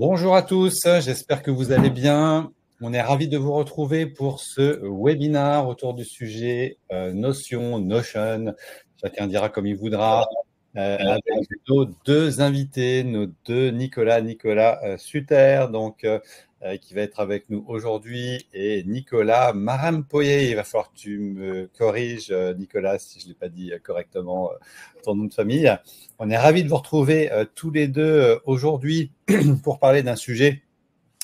Bonjour à tous, j'espère que vous allez bien. On est ravis de vous retrouver pour ce webinaire autour du sujet euh, Notion, Notion. Chacun dira comme il voudra. Euh, avec nos deux invités, nos deux Nicolas, Nicolas euh, Suter, donc qui va être avec nous aujourd'hui, et Nicolas Marampoyer. Il va falloir que tu me corriges, Nicolas, si je ne l'ai pas dit correctement ton nom de famille. On est ravis de vous retrouver tous les deux aujourd'hui pour parler d'un sujet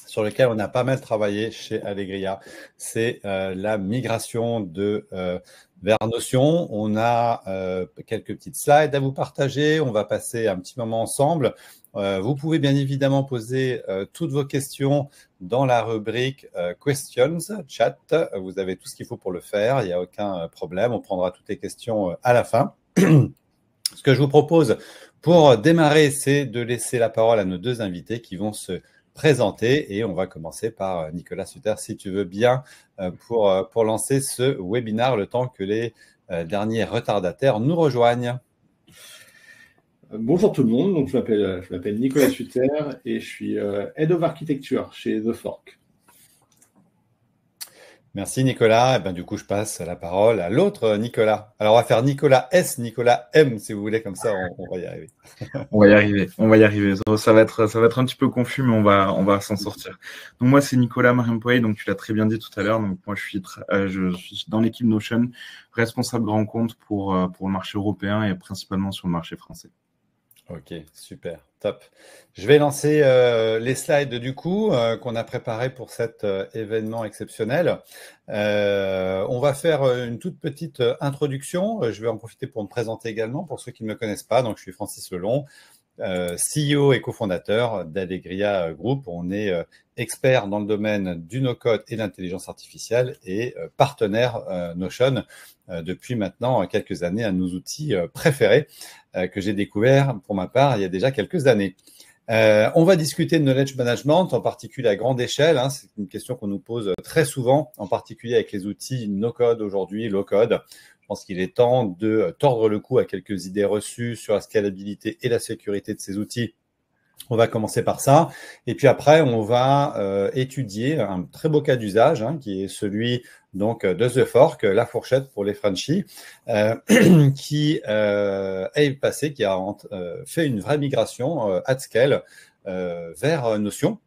sur lequel on a pas mal travaillé chez Allegria, c'est euh, la migration de euh, vers Notion. On a euh, quelques petites slides à vous partager. On va passer un petit moment ensemble. vous pouvez bien évidemment poser toutes vos questions dans la rubrique Questions, chat. Vous avez tout ce qu'il faut pour le faire. Il n'y a aucun problème. On prendra toutes les questions à la fin. ce que je vous propose pour démarrer, c'est de laisser la parole à nos deux invités qui vont se présenter et on va commencer par euh, Nicolas Suter, si tu veux bien, euh, pour, euh, pour lancer ce webinaire le temps que les derniers retardataires nous rejoignent. Bonjour tout le monde, donc je m'appelle Nicolas Suter et je suis Head of Architecture chez The Fork. Merci Nicolas. Et eh ben, du coup, je passe la parole à l'autre Nicolas. Alors, on va faire Nicolas S, Nicolas M, si vous voulez, comme ça, on, va y arriver. on va y arriver. On va y arriver. Ça va être, ça va être un petit peu confus, mais on va, on va s'en sortir. Donc, moi, c'est Nicolas Marimpoy. Donc, tu l'as très bien dit tout à l'heure. Donc, moi, je suis, euh, dans l'équipe Notion, responsable grand compte pour, euh, pour le marché européen et principalement sur le marché français. Ok, super, top. Je vais lancer euh, les slides du coup euh, qu'on a préparés pour cet euh, événement exceptionnel. on va faire une toute petite introduction. Je vais en profiter pour me présenter également pour ceux qui ne me connaissent pas. Donc, je suis Francis Lelon, CEO et cofondateur d'Allegria Group. On est expert dans le domaine du no-code et de l'intelligence artificielle et partenaire Notion depuis maintenant quelques années à nos outils préférés. Euh, que j'ai découvert pour ma part il y a déjà quelques années. Euh, on va discuter de knowledge management, en particulier à grande échelle. Hein. C'est une question qu'on nous pose très souvent, en particulier avec les outils no-code aujourd'hui, low-code. Je pense qu'il est temps de tordre le cou à quelques idées reçues sur la scalabilité et la sécurité de ces outils on va commencer par ça. Et puis après, on va euh, étudier un très beau cas d'usage, hein, qui est celui donc de The Fork, la fourchette pour les Frenchies, euh, qui euh, est passé, qui a fait une vraie migration at scale vers Notion.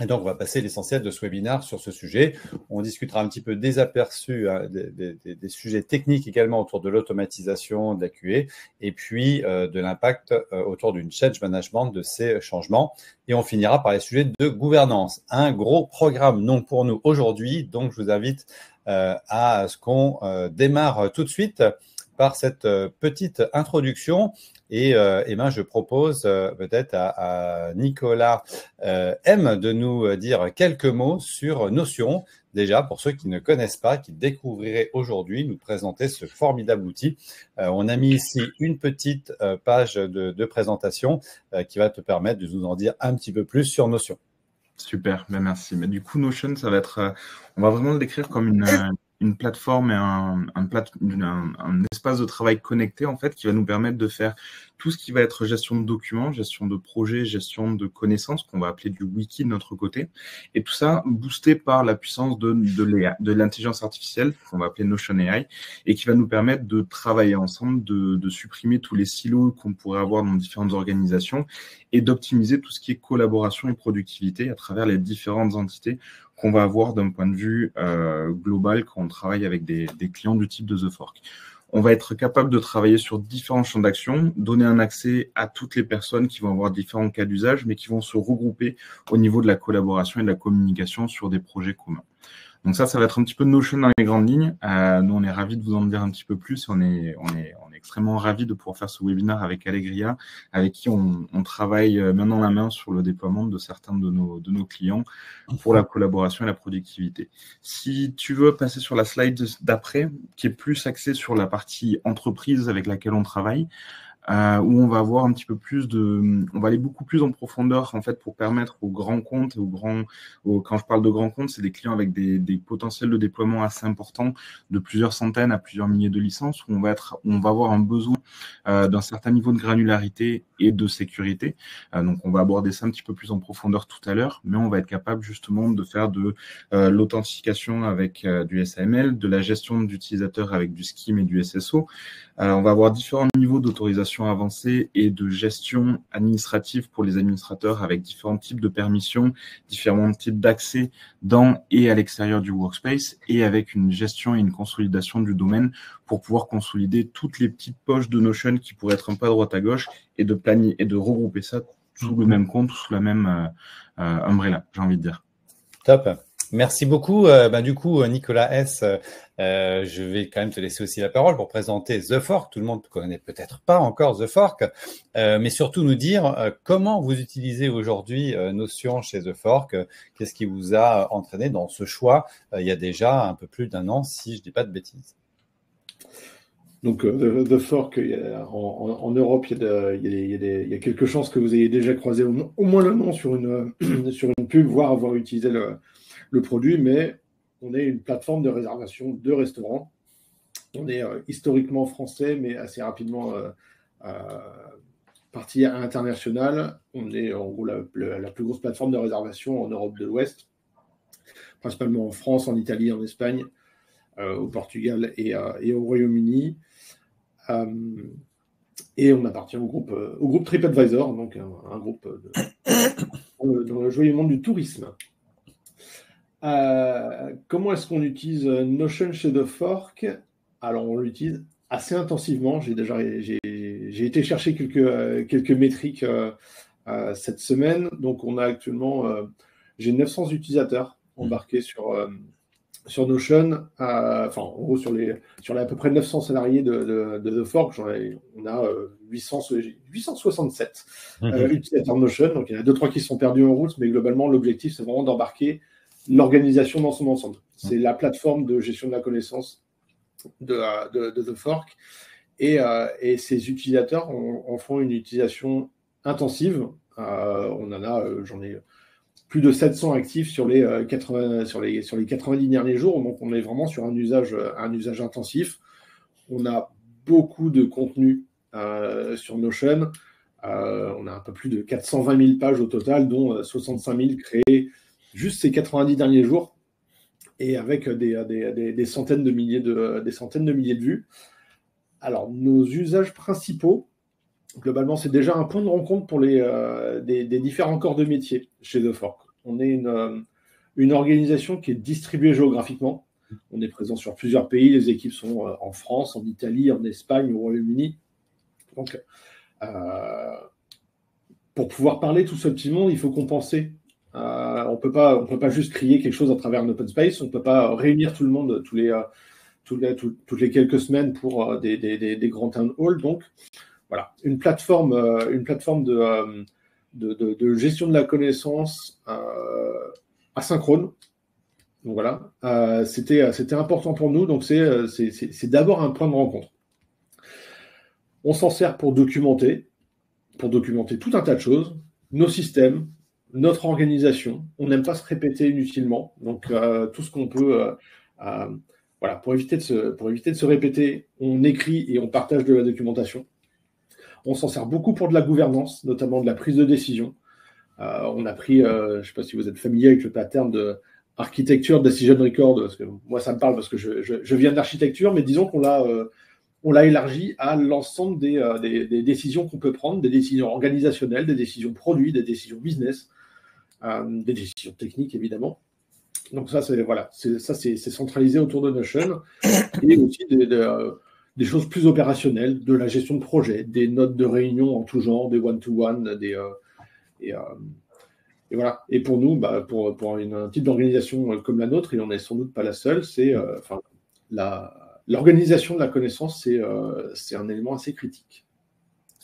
Et donc, on va passer l'essentiel de ce webinaire sur ce sujet. On discutera un petit peu des aperçus, hein, des, sujets techniques également autour de l'automatisation de QA et puis euh, de l'impact euh, autour d'une change management de ces changements. Et on finira par les sujets de gouvernance. Un gros programme non pour nous aujourd'hui, donc je vous invite euh, à ce qu'on démarre tout de suite par cette petite introduction et, euh, eh ben, je propose euh, peut-être à, Nicolas euh, M de nous dire quelques mots sur Notion. Déjà, pour ceux qui ne connaissent pas, qui découvriraient aujourd'hui, nous présenter ce formidable outil. on a mis ici une petite page de, présentation qui va te permettre de nous en dire un petit peu plus sur Notion. Super, ben merci. Mais du coup, Notion, ça va être, on va vraiment le décrire comme une, une plateforme et un, espace de travail connecté en fait qui va nous permettre de faire tout ce qui va être gestion de documents, gestion de projets, gestion de connaissances qu'on va appeler du wiki de notre côté. Et tout ça boosté par la puissance de, l'intelligence artificielle qu'on va appeler Notion AI et qui va nous permettre de travailler ensemble, de supprimer tous les silos qu'on pourrait avoir dans différentes organisations et d'optimiser tout ce qui est collaboration et productivité à travers les différentes entités qu'on va avoir d'un point de vue euh, global quand on travaille avec des, clients du type de The Fork. On va être capable de travailler sur différents champs d'action, donner un accès à toutes les personnes qui vont avoir différents cas d'usage, mais qui vont se regrouper au niveau de la collaboration et de la communication sur des projets communs. Donc ça, ça va être un petit peu Notion dans les grandes lignes. Euh, nous, on est ravis de vous en dire un petit peu plus. On est, on est, on est extrêmement ravis de pouvoir faire ce webinaire avec Allegria, avec qui on, on travaille euh, main dans la main sur le déploiement de certains de nos, de nos clients pour la collaboration et la productivité. Si tu veux passer sur la slide d'après, qui est plus axée sur la partie entreprise avec laquelle on travaille, euh, où on va avoir un petit peu plus de, on va aller beaucoup plus en profondeur en fait pour permettre aux grands comptes aux grands, quand je parle de grands comptes, c'est des clients avec des, des, potentiels de déploiement assez importants, de plusieurs centaines à plusieurs milliers de licences, où on va être, on va avoir un besoin euh, d'un certain niveau de granularité et de sécurité. donc, on va aborder ça un petit peu plus en profondeur tout à l'heure, mais on va être capable justement de faire de l'authentification avec du SAML, de la gestion d'utilisateurs avec du SCIM et du SSO. on va avoir différents niveaux d'autorisation avancée et de gestion administrative pour les administrateurs avec différents types de permissions, différents types d'accès dans et à l'extérieur du workspace et avec une gestion et une consolidation du domaine pour pouvoir consolider toutes les petites poches de Notion qui pourraient être un peu à droite à gauche et de planier et de regrouper ça sous le même compte, sous la même euh, euh, umbrella, j'ai envie de dire. Top. Merci beaucoup. Euh, bah, du coup, Nicolas S, je vais quand même te laisser aussi la parole pour présenter The Fork. Tout le monde ne connaît peut-être pas encore The Fork, mais surtout nous dire comment vous utilisez aujourd'hui Notion chez The Fork. Qu'est-ce qui vous a entraîné dans ce choix il y a déjà un peu plus d'un an, si je ne dis pas de bêtises? Donc, The, Fork, en, Europe, il y, a, quelques chances que vous ayez déjà croisé au, moins le nom sur une, sur une pub, voire avoir utilisé le, produit, mais on est une plateforme de réservation de restaurants. On est euh, historiquement français, mais assez rapidement euh, euh, parti à l'international. On est en gros la, plus grosse plateforme de réservation en Europe de l'Ouest, principalement en France, en Italie, en Espagne, au Portugal et, au Royaume-Uni. Et on appartient au groupe, au groupe TripAdvisor, donc un, groupe dans le joyeux monde du tourisme. Euh, comment est-ce qu'on utilise euh, Notion chez The Fork? Alors, on l'utilise assez intensivement. J'ai déjà j'ai été chercher quelques, euh, quelques métriques cette semaine. Donc, on a actuellement j'ai 900 utilisateurs embarqués sur, sur Notion. enfin, en gros, sur les, sur les à peu près 900 salariés de, de, The Fork, on a 800, 867 mhm. utilisateurs Notion. Donc, il y en a 2-3 qui sont perdus en route, mais globalement, l'objectif, c'est vraiment d'embarquer l'organisation dans son ensemble. C'est la plateforme de gestion de la connaissance de, de, The Fork. Et, euh, et ces utilisateurs en, font une utilisation intensive. Euh, on en a, euh, j'en ai plus de 700 actifs sur les, 80, sur, les, sur les 90 derniers jours. Donc, on est vraiment sur un usage, usage intensif. On a beaucoup de contenu sur Notion. on a un peu plus de 420 000 pages au total, dont 65 000 créées juste ces 90 derniers jours et avec des, centaines, de milliers de, des centaines de milliers de vues. Alors, nos usages principaux, globalement, c'est déjà un point de rencontre pour les, euh, des, différents corps de métier chez The Fork. On est une, euh, une, organisation qui est distribuée géographiquement. On est présent sur plusieurs pays. Les équipes sont euh, en France, en Italie, en Espagne, au Royaume-Uni. Donc, pour pouvoir parler tout ce petit monde, il faut compenser euh, on on peut pas juste créer quelque chose à travers un open space. On peut pas réunir tout le monde tous les, toutes les quelques semaines pour euh, des, grands town halls. Donc, voilà, une plateforme, une plateforme de, gestion de la connaissance asynchrone. Donc voilà, c'était, important pour nous. Donc c'est, d'abord un point de rencontre. On s'en sert pour documenter, pour documenter tout un tas de choses, nos systèmes, notre organisation. On n'aime pas se répéter inutilement. Donc, euh, tout ce qu'on peut, euh, euh, voilà, pour éviter de se répéter, on écrit et on partage de la documentation. On s'en sert beaucoup pour de la gouvernance, notamment de la prise de décision. on a pris, je ne sais pas si vous êtes familier avec le pattern de architecture decision record, parce que moi ça me parle parce que je, viens d'architecture, mais disons qu'on l'a l'a élargi à l'ensemble des, décisions qu'on peut prendre, des décisions organisationnelles, des décisions produits, des décisions business, euh, des décisions techniques évidemment. Donc ça, c'est voilà, ça c'est centralisé autour de Notion et aussi euh, des, choses plus opérationnelles, de la gestion de projet, des notes de réunion en tout genre, des one-to-one, des euh, et, voilà. Et pour nous, bah, pour, pour un type d'organisation comme la nôtre, et on n'est sans doute pas la seule, c'est enfin l'organisation de la connaissance, c'est un élément assez critique.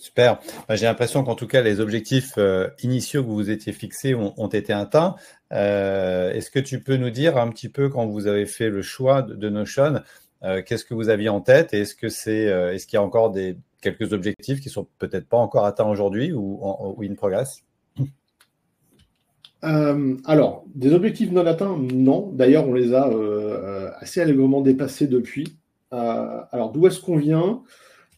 Super. Bah, j'ai l'impression qu'en tout cas, les objectifs euh, initiaux que vous étiez fixés ont, été atteints. Euh, est-ce que tu peux nous dire un petit peu quand vous avez fait le choix de, Notion, euh, qu'est-ce que vous aviez en tête et est-ce que c'est, est-ce qu'il y a encore des quelques objectifs qui sont peut-être pas encore atteints aujourd'hui ou, ou in progress? Alors, des objectifs non atteints, non. D'ailleurs, on les a assez allègrement dépassés depuis. alors, d'où est-ce qu'on vient?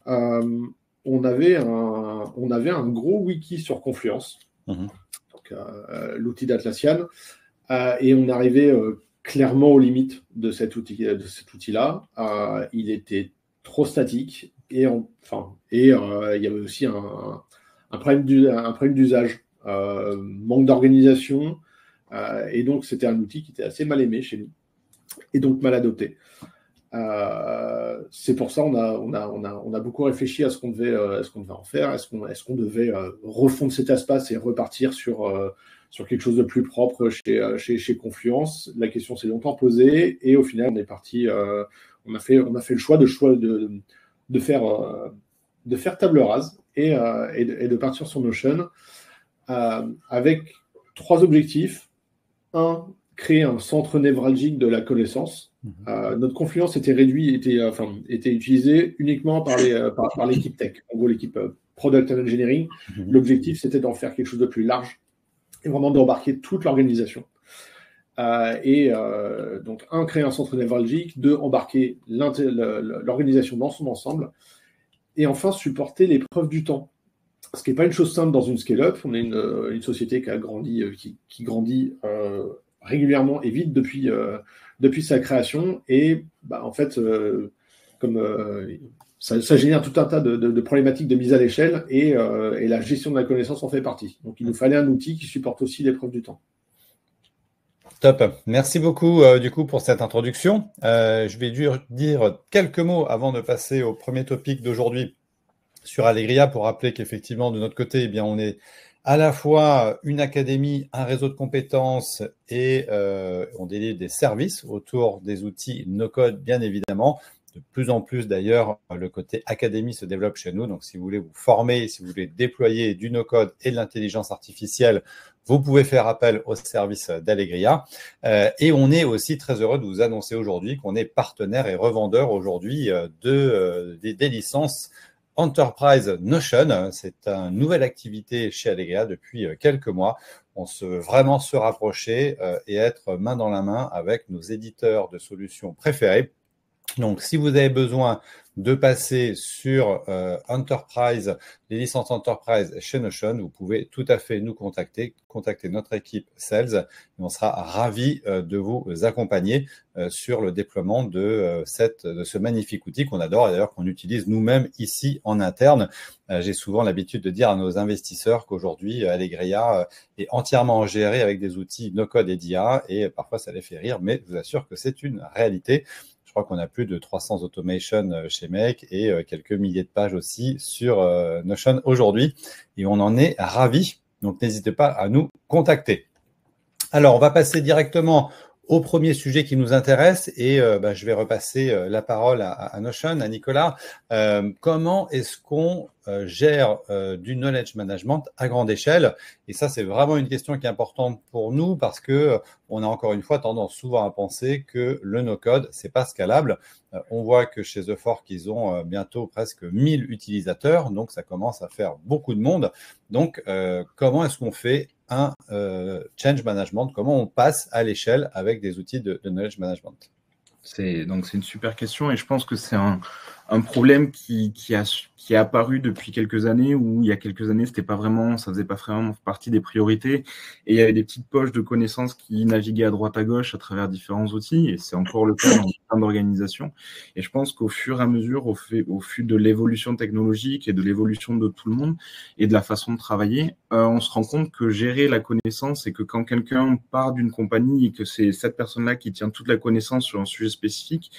On avait un, on avait un gros wiki sur Confluence, mhm. l'outil d'Atlassian, et on arrivait clairement aux limites de cet outil-là. il était trop statique et enfin et il y avait aussi un, problème d'usage, manque d'organisation, et donc c'était un outil qui était assez mal aimé chez nous et donc mal adopté. Euh, c'est pour ça qu'on a, on a, on a, on a beaucoup réfléchi à ce qu'on devait, euh, ce qu'on devait en faire. Est-ce qu'on est qu'on devait euh, refondre cet espace et repartir sur, sur quelque chose de plus propre chez, chez, chez Confluence La question s'est longtemps posée et au final, on est parti. on, a fait, on a fait le choix de, choix de, de, faire, de faire table rase et, et, de, et de partir sur Notion avec trois objectifs. Un, créer un centre névralgique de la connaissance. Mhm. Euh, notre confluence était réduit, était, euh, enfin, était utilisée uniquement par, les, euh, par, l'équipe tech, en gros l'équipe product and engineering. Mhm. L'objectif, c'était d'en faire quelque chose de plus large et vraiment d'embarquer toute l'organisation. et donc, un, créer un centre névralgique, deux, embarquer l'organisation dans son ensemble, et enfin, supporter l'épreuve du temps. Ce qui n'est pas une chose simple dans une scale-up. On est une, une, société qui a grandi, qui, grandit régulièrement et vite depuis, euh, depuis sa création. Et bah, en fait, euh, comme euh, ça, génère tout un tas de, problématiques de mise à l'échelle et, la gestion de la connaissance en fait partie. Donc il nous fallait un outil qui supporte aussi l'épreuve du temps. Top. Merci beaucoup du coup pour cette introduction. je vais dire quelques mots avant de passer au premier topic d'aujourd'hui sur Allegria pour rappeler qu'effectivement de notre côté, eh bien, on est à la fois une académie, un réseau de compétences et euh, on délivre des services autour des outils no-code, bien évidemment. De plus en plus, d'ailleurs, le côté académie se développe chez nous. Donc, si vous voulez vous former, si vous voulez déployer du no-code et de l'intelligence artificielle, vous pouvez faire appel au service d'Allegria. Euh, et on est aussi très heureux de vous annoncer aujourd'hui qu'on est partenaire et revendeur aujourd'hui euh, de, euh, des licences Enterprise Notion. C'est une nouvelle activité chez Allegria depuis euh, quelques mois. On se vraiment se rapprocher euh, et être main dans la main avec nos éditeurs de solutions préférés. Donc, si vous avez besoin de passer sur euh, Enterprise, les licences Enterprise chez Notion, vous pouvez tout à fait nous contacter, contacter notre équipe Sales et on sera ravi euh, de vous accompagner euh, sur le déploiement de, cette, de ce magnifique outil qu'on adore et d'ailleurs qu'on utilise nous-mêmes ici en interne. J'ai souvent l'habitude de dire à nos investisseurs qu'aujourd'hui, Allegria est entièrement géré avec des outils no-code et d'IA et parfois ça les fait rire, mais je vous assure que c'est une réalité. Je crois qu'on a plus de 300 automations euh, chez Make et euh, quelques milliers de pages aussi sur euh, Notion aujourd'hui. Et on en est ravis. Donc n'hésitez pas à nous contacter. Alors, on va passer directement au premier sujet qui nous intéresse et bah, je vais repasser la parole à, Notion, à Nicolas. comment est-ce qu'on gère du knowledge management à grande échelle? Et ça, c'est vraiment une question qui est importante pour nous parce que on a encore une fois tendance souvent à penser que le no-code, c'est pas scalable. on voit que chez The Fork, ils ont bientôt presque 1000 utilisateurs, donc ça commence à faire beaucoup de monde. Donc, comment est-ce qu'on fait un euh, change management, comment on passe à l'échelle avec des outils de, knowledge management? C'est donc c'est une super question et je pense que c'est un, un problème qui, qui, a, qui est apparu depuis quelques années où il y a quelques années, c'était pas vraiment, ça faisait pas vraiment partie des priorités et il y avait des petites poches de connaissances qui naviguaient à droite à gauche à travers différents outils et c'est encore le cas dans plein d'organisations. Et je pense qu'au fur et à mesure, au, fait, au fur de l'évolution technologique et de l'évolution de tout le monde et de la façon de travailler, euh, on se rend compte que gérer la connaissance et que quand quelqu'un part d'une compagnie et que c'est cette personne-là qui tient toute la connaissance sur un sujet spécifique,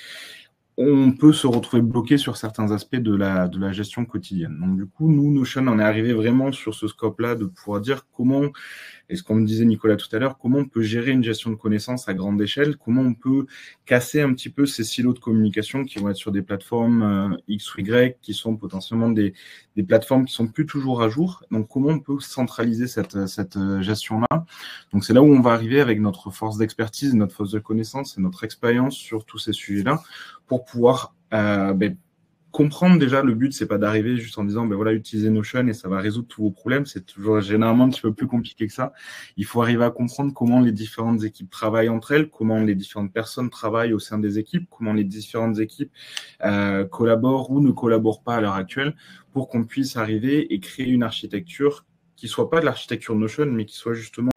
on peut se retrouver bloqué sur certains aspects de la, de la gestion quotidienne. Donc du coup, nous, Notion, on est arrivé vraiment sur ce scope-là de pouvoir dire comment et ce qu'on me disait Nicolas tout à l'heure, comment on peut gérer une gestion de connaissances à grande échelle, comment on peut casser un petit peu ces silos de communication qui vont être sur des plateformes euh, X ou Y, qui sont potentiellement des, des plateformes qui sont plus toujours à jour? Donc comment on peut centraliser cette, cette euh, gestion-là? Donc c'est là où on va arriver avec notre force d'expertise, notre force de connaissance et notre expérience sur tous ces sujets-là pour pouvoir euh, ben, comprendre déjà le but, c'est pas d'arriver juste en disant ben voilà, utilisez Notion et ça va résoudre tous vos problèmes. C'est toujours généralement un petit peu plus compliqué que ça. Il faut arriver à comprendre comment les différentes équipes travaillent entre elles, comment les différentes personnes travaillent au sein des équipes, comment les différentes équipes euh, collaborent ou ne collaborent pas à l'heure actuelle pour qu'on puisse arriver et créer une architecture qui soit pas de l'architecture Notion, mais qui soit justement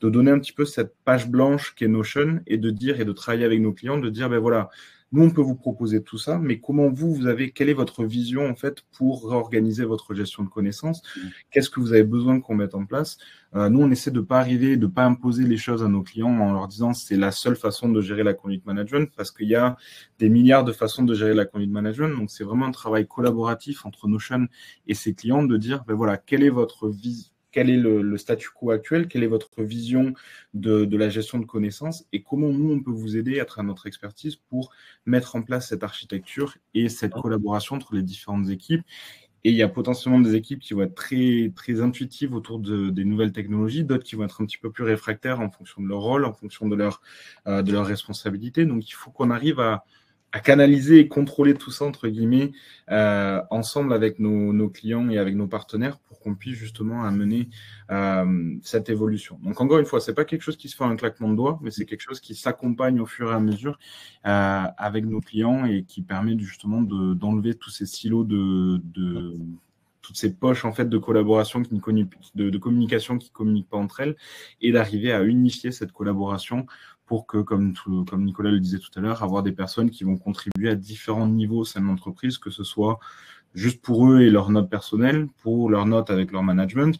de donner un petit peu cette page blanche qu'est Notion et de dire et de travailler avec nos clients, de dire ben voilà, nous, on peut vous proposer tout ça, mais comment vous, vous avez, quelle est votre vision en fait pour réorganiser votre gestion de connaissances? Mmh. Qu'est-ce que vous avez besoin qu'on mette en place? Euh, Nous, on essaie de pas arriver, de pas imposer les choses à nos clients en leur disant c'est la seule façon de gérer la conduite management, parce qu'il y a des milliards de façons de gérer la conduite management. Donc, c'est vraiment un travail collaboratif entre Notion et ses clients de dire ben voilà, quelle est votre vision quel est le, statu quo actuel, quelle est votre vision de, la gestion de connaissances et comment nous, on peut vous aider à travers notre expertise pour mettre en place cette architecture et cette collaboration entre les différentes équipes. Et il y a potentiellement des équipes qui vont être très, très intuitives autour de, des nouvelles technologies, d'autres qui vont être un petit peu plus réfractaires en fonction de leur rôle, en fonction de leur, euh, de leur responsabilité. Donc, il faut qu'on arrive à, à canaliser et contrôler tout ça, entre guillemets, euh, ensemble avec nos, nos, clients et avec nos partenaires pour qu'on puisse justement amener euh, cette évolution. Donc encore une fois, c'est pas quelque chose qui se fait en un claquement de doigts, mais c'est quelque chose qui s'accompagne au fur et à mesure euh, avec nos clients et qui permet justement d'enlever tous ces silos de, de toutes ces poches en fait de collaboration qui ne de, de communication qui communiquent pas entre elles et d'arriver à unifier cette collaboration pour que, comme, Nicolas le disait tout à l'heure, avoir des personnes qui vont contribuer à différents niveaux au sein de l'entreprise, que ce soit juste pour eux et leur note personnelle, pour leur note avec leur management,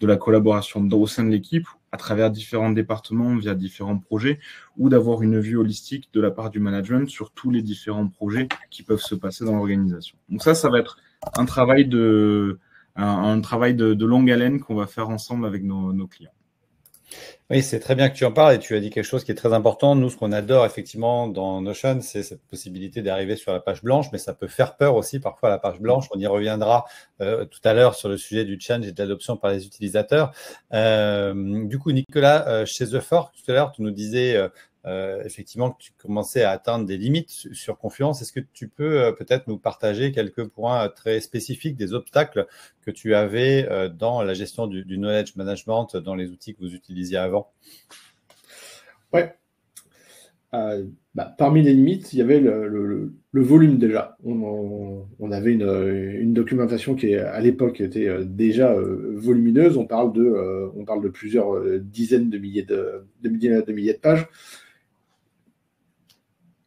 de la collaboration au sein de l'équipe, à travers différents départements, via différents projets, ou d'avoir une vue holistique de la part du management sur tous les différents projets qui peuvent se passer dans l'organisation. Donc ça, ça va être un, travail de, longue haleine qu'on va faire ensemble avec nos clients. Oui, c'est très bien que tu en parles et tu as dit quelque chose qui est très important. Nous, ce qu'on adore effectivement dans Notion, c'est cette possibilité d'arriver sur la page blanche, mais ça peut faire peur aussi parfois la page blanche. On y reviendra euh, tout à l'heure sur le sujet du change et de l'adoption par les utilisateurs. Euh, du coup, Nicolas, euh, chez The Fork, tout à l'heure, tu nous disais euh, effectivement que tu commençais à atteindre des limites sur Confluence. Est-ce que tu peux euh, peut-être nous partager quelques points très spécifiques des obstacles que tu avais euh, dans la gestion du, knowledge management dans les outils que vous utilisiez avant? Ouais. Bah, parmi les limites, il y avait le, volume déjà. On, avait une, documentation qui, à l'époque, était déjà volumineuse. On parle de, on parle de plusieurs dizaines de, milliers, de milliers de pages.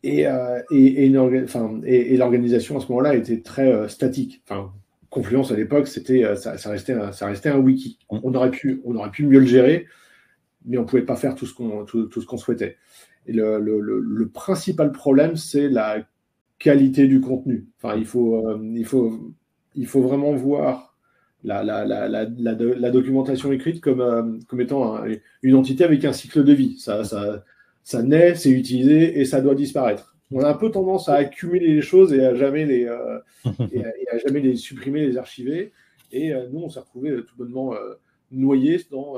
Euh, et, et, l'organisation à ce moment-là était très euh, statique. Enfin, Confluence à l'époque, c'était, euh, ça, restait un, ça restait un wiki. On aurait, pu, on aurait pu mieux le gérer, mais on ne pouvait pas faire tout ce qu'on, tout, ce qu'on souhaitait. Et le, le, principal problème, c'est la qualité du contenu. Enfin, il faut, il faut, il faut vraiment voir la, la, la, la, documentation écrite comme, comme étant une entité avec un cycle de vie. Ça, ça, ça naît, c'est utilisé et ça doit disparaître. On a un peu tendance à accumuler les choses et à jamais les, euh, et, à, jamais les supprimer, les archiver. Et euh, nous, on s'est retrouvé euh, tout bonnement noyés dans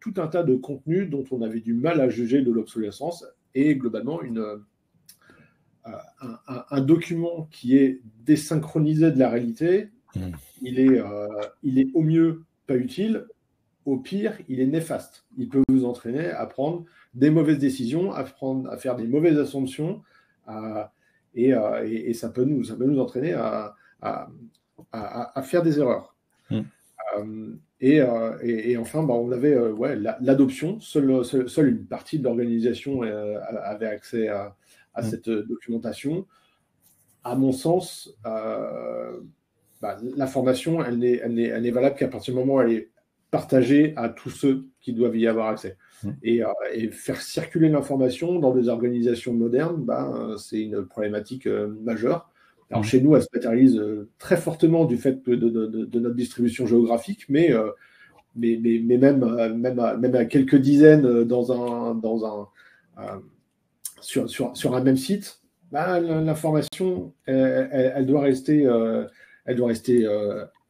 tout un tas de contenus dont on avait du mal à juger de l'obsolescence et globalement une, un, document qui est désynchronisé de la réalité. Mmh. Il, est, il est au mieux pas utile, au pire, il est néfaste. Il peut vous entraîner à prendre des mauvaises décisions, à, prendre, à faire des mauvaises assumptions, et, ça, peut nous, ça peut nous entraîner à, à, faire des erreurs. Hmm. Euh, euh, et, enfin, bah, on avait euh, ouais, l'adoption. seule, seule, une partie de l'organisation avait accès à, hmm. cette documentation. À mon sens, bah, l'information, elle n'est elle, elle est valable qu'à partir du moment où elle est partagée à tous ceux qui doivent y avoir accès. Mmh. Euh, et, faire circuler l'information dans des organisations modernes, ben, c'est une problématique euh, majeure. Alors mmh. chez nous, elle se matérialise euh, très fortement du fait de, notre distribution géographique, mais, mais, mais, même, même, à, même à quelques dizaines dans un, dans un, sur, sur, sur, un même site, ben, l'information, elle, doit rester, elle doit rester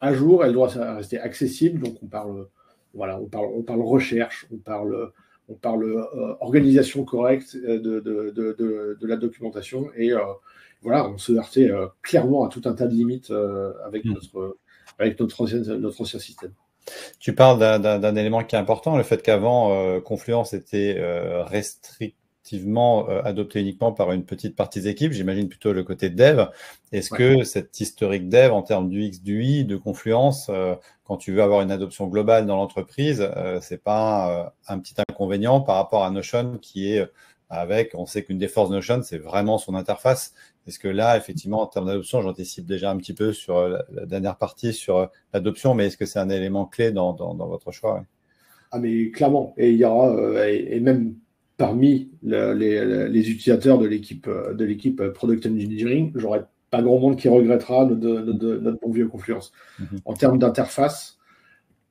à jour, elle doit rester accessible. Donc on parle, voilà, on parle, on parle recherche, on parle on parle organisation correcte de, la documentation et voilà, on se heurtait clairement à tout un tas de limites avec, hmm. notre, avec notre, ancien, notre ancien système. Tu parles d'un élément qui est important, le fait qu'avant, Confluence était restrict euh, adopté uniquement par une petite partie des équipes, j'imagine plutôt le côté dev. Est-ce que cette historique dev en termes du X, du Y, de confluence, euh, quand tu veux avoir une adoption globale dans l'entreprise, euh, c'est pas un petit inconvénient par rapport à Notion qui est avec, on sait qu'une des forces Notion, c'est vraiment son interface. Est-ce que là, effectivement, en termes d'adoption, j'anticipe déjà un petit peu sur la, dernière partie sur l'adoption, mais est-ce que c'est un élément clé dans, votre choix Ah, mais clairement. Et il y aura, et même parmi les, utilisateurs de l'équipe de l'équipe Product Engineering, j'aurais pas grand monde qui regrettera notre, bon vieux Confluence. Mhm. En termes d'interface,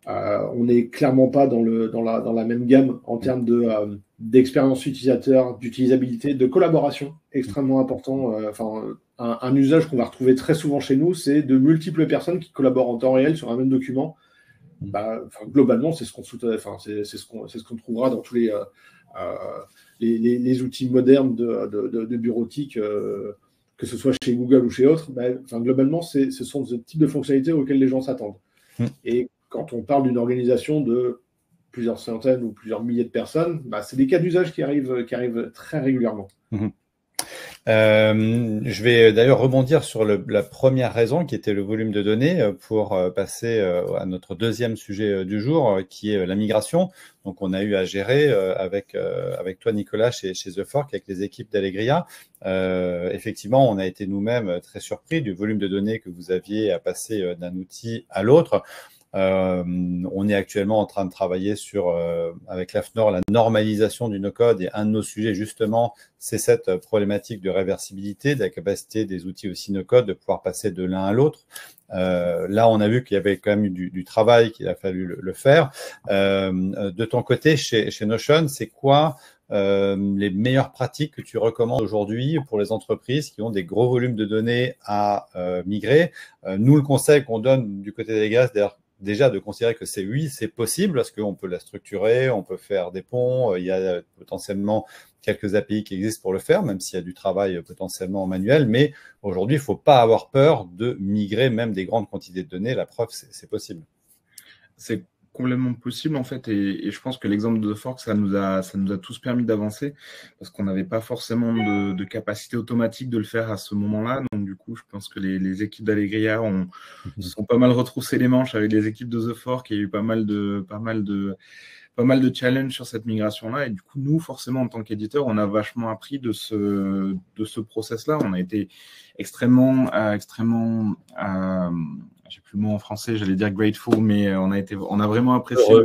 euh, on n'est clairement pas dans, le, dans, la, dans la même gamme en termes de, euh, d'expérience utilisateur, d'utilisabilité, de collaboration, extrêmement important. Euh, enfin, un, usage qu'on va retrouver très souvent chez nous, c'est de multiples personnes qui collaborent en temps réel sur un même document. Bah, globalement, c'est ce qu'on enfin, c'est, ce qu'on, c'est ce qu'on trouvera dans tous les euh, les, outils modernes de, bureautique, euh, que ce soit chez Google ou chez autres, ben, globalement, ce sont ce type de fonctionnalités auxquelles les gens s'attendent. Hmm. Et quand on parle d'une organisation de plusieurs centaines ou plusieurs milliers de personnes, ben, c'est des cas d'usage qui arrivent, qui arrivent très régulièrement. Hmm. Euh, je vais d'ailleurs rebondir sur la première raison qui était le volume de données euh, pour euh, passer à notre deuxième sujet du jour qui est la migration. Donc on a eu à gérer avec, avec toi Nicolas chez, chez The Fork avec les équipes d'Allegria. effectivement, on a été nous-mêmes très surpris du volume de données que vous aviez à passer d'un outil à l'autre. Euh, on est actuellement en train de travailler sur, euh, avec l'AFNOR, la normalisation du no-code. Et un de nos sujets, justement, c'est cette problématique de réversibilité, de la capacité des outils aussi no-code de pouvoir passer de l'un à l'autre. Euh, là, on a vu qu'il y avait quand même eu du, travail, qu'il a fallu le, faire. de ton côté, chez, chez Notion, c'est quoi les meilleures pratiques que tu recommandes aujourd'hui pour les entreprises qui ont des gros volumes de données à migrer? nous, le conseil qu'on donne du côté des gaz, d'ailleurs, déjà de considérer que c'est oui, c'est possible parce qu'on peut la structurer, on peut faire des ponts, euh, il y a potentiellement quelques API qui existent pour le faire, même s'il y a du travail euh, potentiellement manuel. Mais aujourd'hui, il ne faut pas avoir peur de migrer même des grandes quantités de données. La preuve, c'est possible. Complètement possible en fait et, je pense que l'exemple de The Fork ça nous a ça nous a tous permis d'avancer parce qu'on n'avait pas forcément de, capacité automatique de le faire à ce moment-là donc du coup je pense que les, équipes d'Allegria ont mhm. sont pas mal retroussé les manches avec les équipes de The Fork et il y a eu pas mal de pas mal de pas mal de challenges sur cette migration-là. Et du coup, nous, forcément, en tant qu'éditeur, on a vachement appris de ce, de ce process-là. On a été extrêmement, euh, extrêmement euh, j'ai plus le mot en français, j'allais dire grateful, mais euh, on a été, on a vraiment apprécié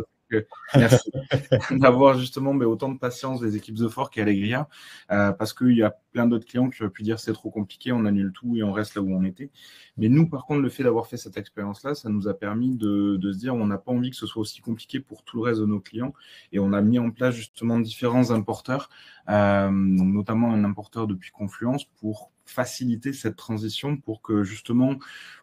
Merci d'avoir justement mais autant de patience des équipes The Fork et Allegria, euh, parce qu'il y a plein d'autres clients qui auraient pu dire c'est trop compliqué, on annule tout et on reste là où on était. Mais nous, par contre, le fait d'avoir fait cette expérience-là, ça nous a permis de, de se dire on n'a pas envie que ce soit aussi compliqué pour tout le reste de nos clients, et on a mis en place justement différents importeurs, euh, notamment un importeur depuis Confluence pour faciliter cette transition, pour que justement,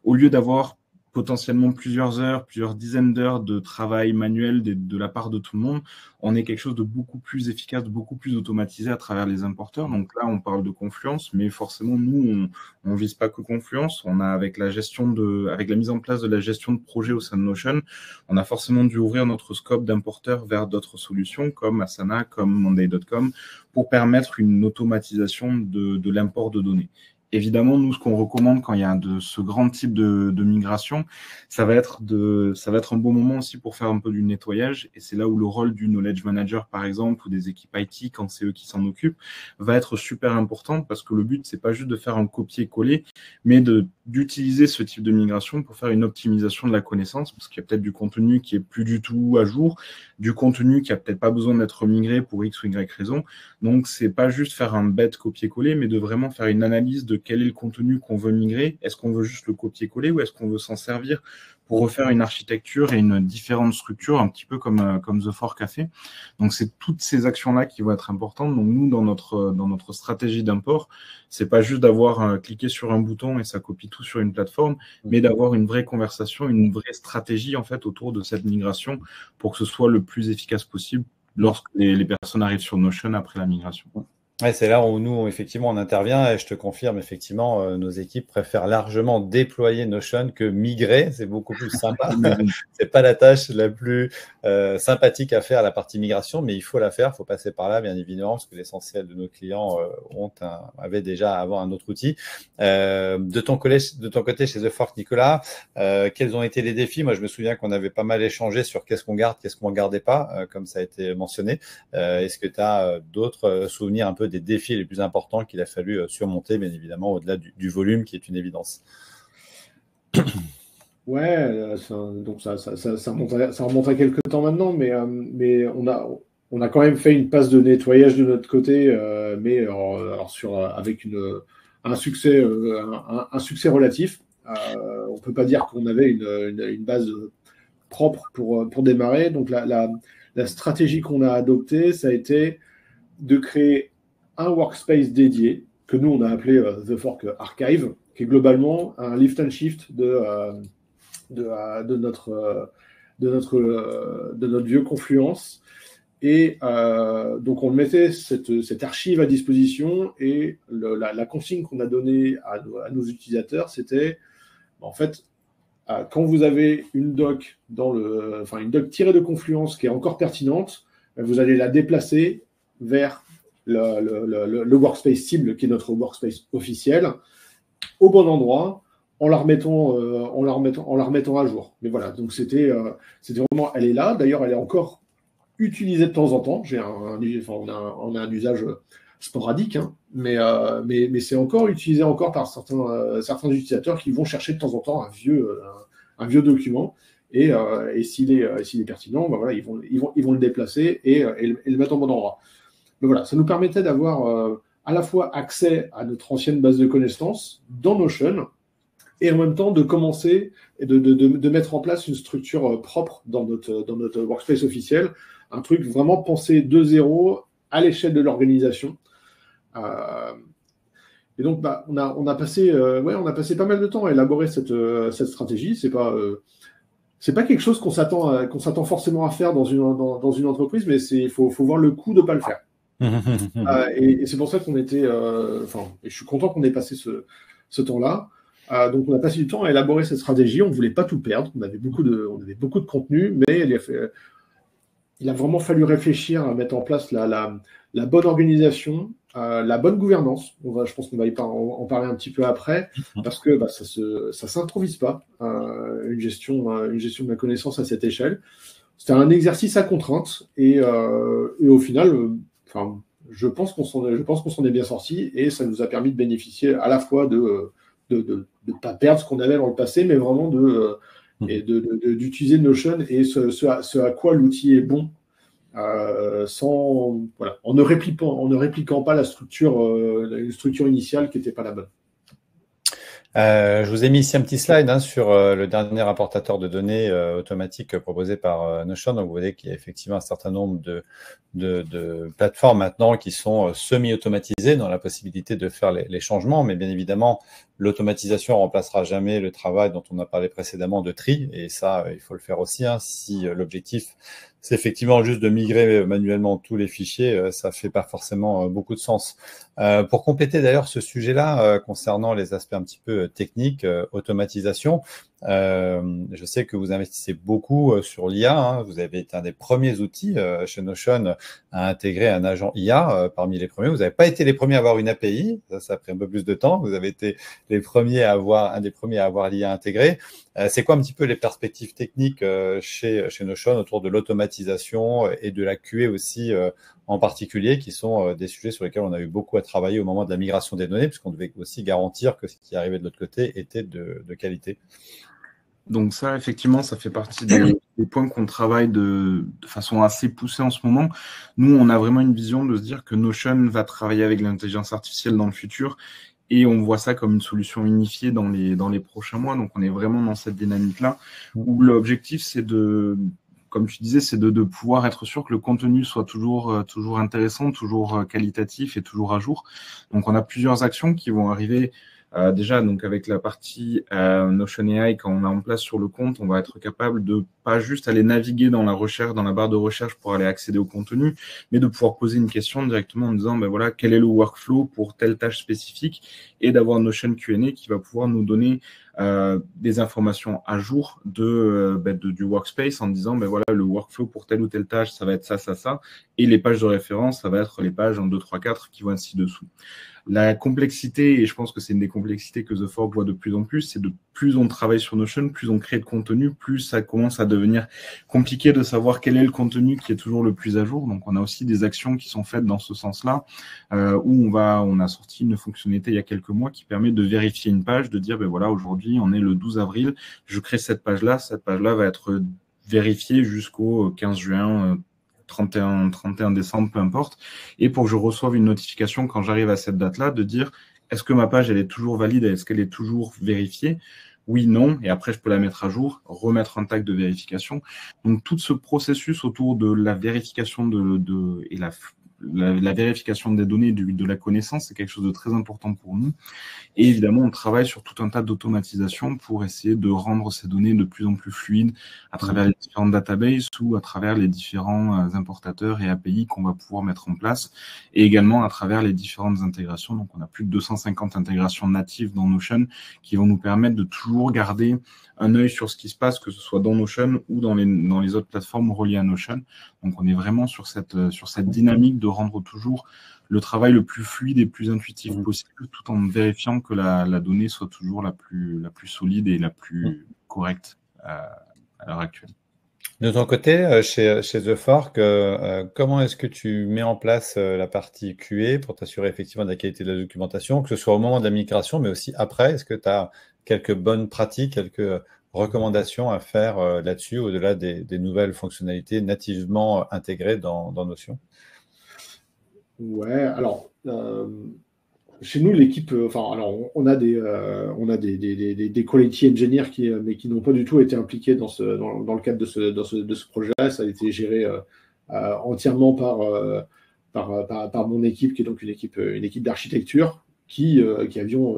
au lieu d'avoir potentiellement plusieurs heures, plusieurs dizaines d'heures de travail manuel de, la part de tout le monde, on est quelque chose de beaucoup plus efficace, de beaucoup plus automatisé à travers les importeurs. Donc là, on parle de Confluence, mais forcément, nous, on, on vise pas que Confluence. On a avec la gestion de, avec la mise en place de la gestion de projet au sein de Notion, on a forcément dû ouvrir notre scope d'importeurs vers d'autres solutions comme Asana, comme Monday.com, pour permettre une automatisation de, de l'import de données évidemment, nous, ce qu'on recommande quand il y a de ce grand type de, de, migration, ça va être de, ça va être un bon moment aussi pour faire un peu du nettoyage. Et c'est là où le rôle du knowledge manager, par exemple, ou des équipes IT, quand c'est eux qui s'en occupent, va être super important parce que le but, c'est pas juste de faire un copier-coller, mais de d'utiliser ce type de migration pour faire une optimisation de la connaissance, parce qu'il y a peut-être du contenu qui est plus du tout à jour, du contenu qui a peut-être pas besoin d'être migré pour X ou Y raison. Donc, c'est pas juste faire un bête copier-coller, mais de vraiment faire une analyse de quel est le contenu qu'on veut migrer. Est-ce qu'on veut juste le copier-coller ou est-ce qu'on veut s'en servir pour refaire une architecture et une différente structure, un petit peu comme, euh, comme The Fork a fait. Donc, c'est toutes ces actions-là qui vont être importantes. Donc, nous, dans notre, dans notre stratégie d'import, c'est pas juste d'avoir euh, cliqué sur un bouton et ça copie tout sur une plateforme, mais d'avoir une vraie conversation, une vraie stratégie, en fait, autour de cette migration pour que ce soit le plus efficace possible lorsque les, personnes arrivent sur Notion après la migration c'est là où nous, effectivement, on intervient et je te confirme, effectivement, euh, nos équipes préfèrent largement déployer Notion que migrer. C'est beaucoup plus sympa. c'est pas la tâche la plus euh, sympathique à faire, la partie migration, mais il faut la faire. Il faut passer par là, bien évidemment, parce que l'essentiel de nos clients euh, ont un, avaient déjà avant un autre outil. de, ton collège, de ton côté, chez The Fork, Nicolas, quels ont été les défis? Moi, je me souviens qu'on avait pas mal échangé sur qu'est-ce qu'on garde, qu'est-ce qu'on ne gardait pas, comme ça a été mentionné. Est-ce que tu as d'autres souvenirs un peu des défis les plus importants qu'il a fallu euh, surmonter, bien évidemment, au-delà du, volume qui est une évidence. Ouais, euh, donc ça, ça, ça, remonte à, quelques temps maintenant, mais, euh, on, a, quand même fait une passe de nettoyage de notre côté, mais avec un, succès, relatif. on ne peut pas dire qu'on avait une, base propre pour, démarrer. Donc la stratégie qu'on a adoptée, ça a été de créer un workspace dédié que nous on a appelé euh, The Fork Archive, qui est globalement un lift and shift de, euh, de, euh, de, notre, de, notre, de notre vieux Confluence. Et donc on mettait cette, cette, archive à disposition et la, consigne qu'on a donnée à, à, nos utilisateurs, c'était en fait quand vous avez une doc dans le, enfin une doc tirée de Confluence qui est encore pertinente, vous allez la déplacer vers le, workspace cible, qui est notre workspace officiel, au bon endroit, en la remettant, euh, en la remettant, en la remettant à jour. Mais voilà, donc c'était, euh, c'était vraiment, elle est là. D'ailleurs, elle est encore utilisée de temps en temps. Un, on, a, un usage sporadique, hein. mais, euh, mais, mais c'est encore utilisé encore par certains, certains utilisateurs qui vont chercher de temps en temps un vieux, un, vieux document. Et, et s'il est, est pertinent, ben voilà, ils, vont, ils, vont, ils vont le déplacer et, et, le mettre au bon endroit voilà, ça nous permettait d'avoir euh, à la fois accès à notre ancienne base de connaissances dans Notion et en même temps de commencer et de, mettre en place une structure euh, propre dans notre, dans notre workspace officiel, un truc vraiment pensé de zéro à l'échelle de l'organisation. Euh, et donc, bah, on, a, on, a passé, ouais, on a passé pas mal de temps à élaborer cette, cette stratégie. C'est pas c'est pas quelque chose qu'on s'attend qu'on forcément à faire dans une dans, une entreprise, mais c'est faut, faut voir le coût de pas le faire. Euh, et, c'est pour ça qu'on était, euh, enfin, je suis content qu'on ait passé ce, ce temps-là. Euh, donc on a passé du temps à élaborer cette stratégie. On ne voulait pas tout perdre. On avait beaucoup de, on avait beaucoup de contenu, mais il a, fait, il a vraiment fallu réfléchir à mettre en place la, la, la bonne organisation, la bonne gouvernance. On va, je pense qu'on va y en, parler un petit peu après, parce que bah, ça ne s'improvise pas une gestion, une gestion de la connaissance à cette échelle. C'était un exercice à contrainte et, et au final, Enfin, je pense qu'on s'en, je pense qu'on s'en est bien sorti et ça nous a permis de bénéficier à la fois de de ne pas perdre ce qu'on avait dans le passé, mais vraiment de, et de, d'utiliser Notion et ce, ce, à, quoi l'outil est bon, euh, sans, voilà, en, ne répliquant, en ne répliquant pas la structure, euh, structure initiale qui n'était pas la bonne. Euh, je vous ai mis ici un petit slide hein, sur euh, le dernier importateur de données euh, automatique proposé par Notion. Donc, vous voyez qu'il y a effectivement un certain nombre de plateformes maintenant qui sont semi-automatisées dans la possibilité de faire les, les, changements. Mais bien évidemment, l'automatisation remplacera jamais le travail dont on a parlé précédemment de tri. Et ça, il faut le faire aussi. Hein, si l'objectif c'est effectivement juste de migrer manuellement tous les fichiers, euh, ça fait pas forcément euh, beaucoup de sens. Euh, pour compléter d'ailleurs ce sujet-là concernant les aspects un petit peu techniques, automatisation, je sais que vous investissez beaucoup sur l'IA. Hein. Vous avez été un des premiers outils chez Notion à intégrer un agent IA parmi les premiers. Vous n'avez pas été les premiers à avoir une API, ça, ça a pris un peu plus de temps. Vous avez été les premiers à avoir un des premiers à avoir l'IA intégré. C'est quoi un petit peu les perspectives techniques chez, chez Notion autour de l'automatisation et de la QA aussi en particulier, qui sont des sujets sur lesquels on a eu beaucoup à travailler au moment de la migration des données, puisqu'on devait aussi garantir que ce qui arrivait de l'autre côté était de, de qualité. Donc ça, effectivement, ça fait partie des, points qu'on travaille de, façon assez poussée en ce moment. Nous, on a vraiment une vision de se dire que Notion va travailler avec l'intelligence artificielle dans le futur et on voit ça comme une solution unifiée dans les, dans les prochains mois. Donc on est vraiment dans cette dynamique-là où l'objectif, c'est de, comme tu disais, c'est de, pouvoir être sûr que le contenu soit toujours, euh, toujours intéressant, toujours euh, qualitatif et toujours à jour. Donc on a plusieurs actions qui vont arriver Euh, déjà, donc avec la partie euh, Notion AI, quand on a en place sur le compte, on va être capable de pas juste aller naviguer dans la recherche, dans la barre de recherche pour aller accéder au contenu, mais de pouvoir poser une question directement en disant, ben voilà, quel est le workflow pour telle tâche spécifique, et d'avoir Notion Q&A qui va pouvoir nous donner euh, des informations à jour de, euh, ben, de, du workspace en disant ben voilà le workflow pour telle ou telle tâche ça va être ça ça ça et les pages de référence ça va être les pages en 2 3 4 qui vont ci-dessous. La complexité, et je pense que c'est une des complexités que The Fork voit de plus en plus, c'est de plus on travaille sur Notion, plus on crée de contenu, plus ça commence à devenir compliqué de savoir quel est le contenu qui est toujours le plus à jour. Donc on a aussi des actions qui sont faites dans ce sens-là, euh, où on va, on a sorti une fonctionnalité il y a quelques mois qui permet de vérifier une page, de dire ben voilà aujourd'hui on est le 12 avril, je crée cette page-là, cette page-là va être vérifiée jusqu'au 15 juin 31, 31 décembre, peu importe, et pour que je reçoive une notification quand j'arrive à cette date-là, de dire est-ce que ma page elle est toujours valide, est-ce qu'elle est toujours vérifiée? Oui, non, et après je peux la mettre à jour, remettre un tag de vérification. Donc tout ce processus autour de la vérification de, de et la la, vérification des données, de, de la connaissance, c'est quelque chose de très important pour nous. Et évidemment, on travaille sur tout un tas d'automatisation pour essayer de rendre ces données de plus en plus fluides à travers les différentes databases ou à travers les différents euh, importateurs et API qu'on va pouvoir mettre en place, et également à travers les différentes intégrations. Donc, on a plus de 250 intégrations natives dans Notion qui vont nous permettre de toujours garder un œil sur ce qui se passe, que ce soit dans Notion ou dans les, dans les autres plateformes reliées à Notion. Donc, on est vraiment sur cette, euh, sur cette dynamique de rendre toujours le travail le plus fluide et plus intuitif mmh. possible, tout en vérifiant que la, donnée soit toujours la plus, la plus solide et la plus mmh. correcte euh, à l'heure actuelle. De ton côté, euh, chez, chez The Fork, euh, comment est-ce que tu mets en place la partie QA pour t'assurer effectivement de la qualité de la documentation, que ce soit au moment de la migration, mais aussi après? Est-ce que tu as quelques bonnes pratiques, quelques recommandations à faire là-dessus, au-delà des, nouvelles fonctionnalités nativement intégrées dans, dans Notion? Ouais, alors, euh, chez nous, l'équipe, euh, enfin, alors, on a des, euh, on quality engineers qui, mais qui n'ont pas du tout été impliqués dans, ce, dans, dans le cadre de ce, ce, de ce projet-là. Ça a été géré entièrement par, mon équipe, qui est donc une équipe, d'architecture, qui, avions,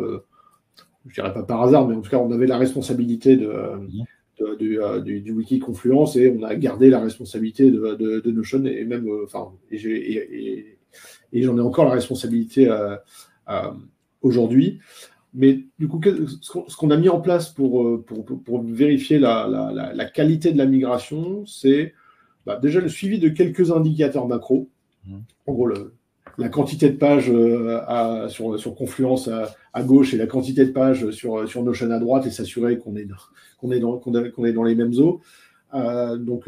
je dirais pas par hasard, mais en tout cas, on avait la responsabilité du, du, wiki Confluence et on a gardé la responsabilité de, de, Notion et même, enfin, et, et, et j'en ai encore la responsabilité euh, euh, aujourd'hui. Mais du coup, ce qu'on a mis en place pour, euh, pour, pour vérifier la, la, la, qualité de la migration, c'est bah, déjà le suivi de quelques indicateurs macro. Mmh. En gros, la quantité de pages à, sur, sur, Confluence à, gauche et la quantité de pages sur, sur Notion à droite et s'assurer qu'on est, qu'on est, dans, qu'on est dans les mêmes eaux. Euh, donc,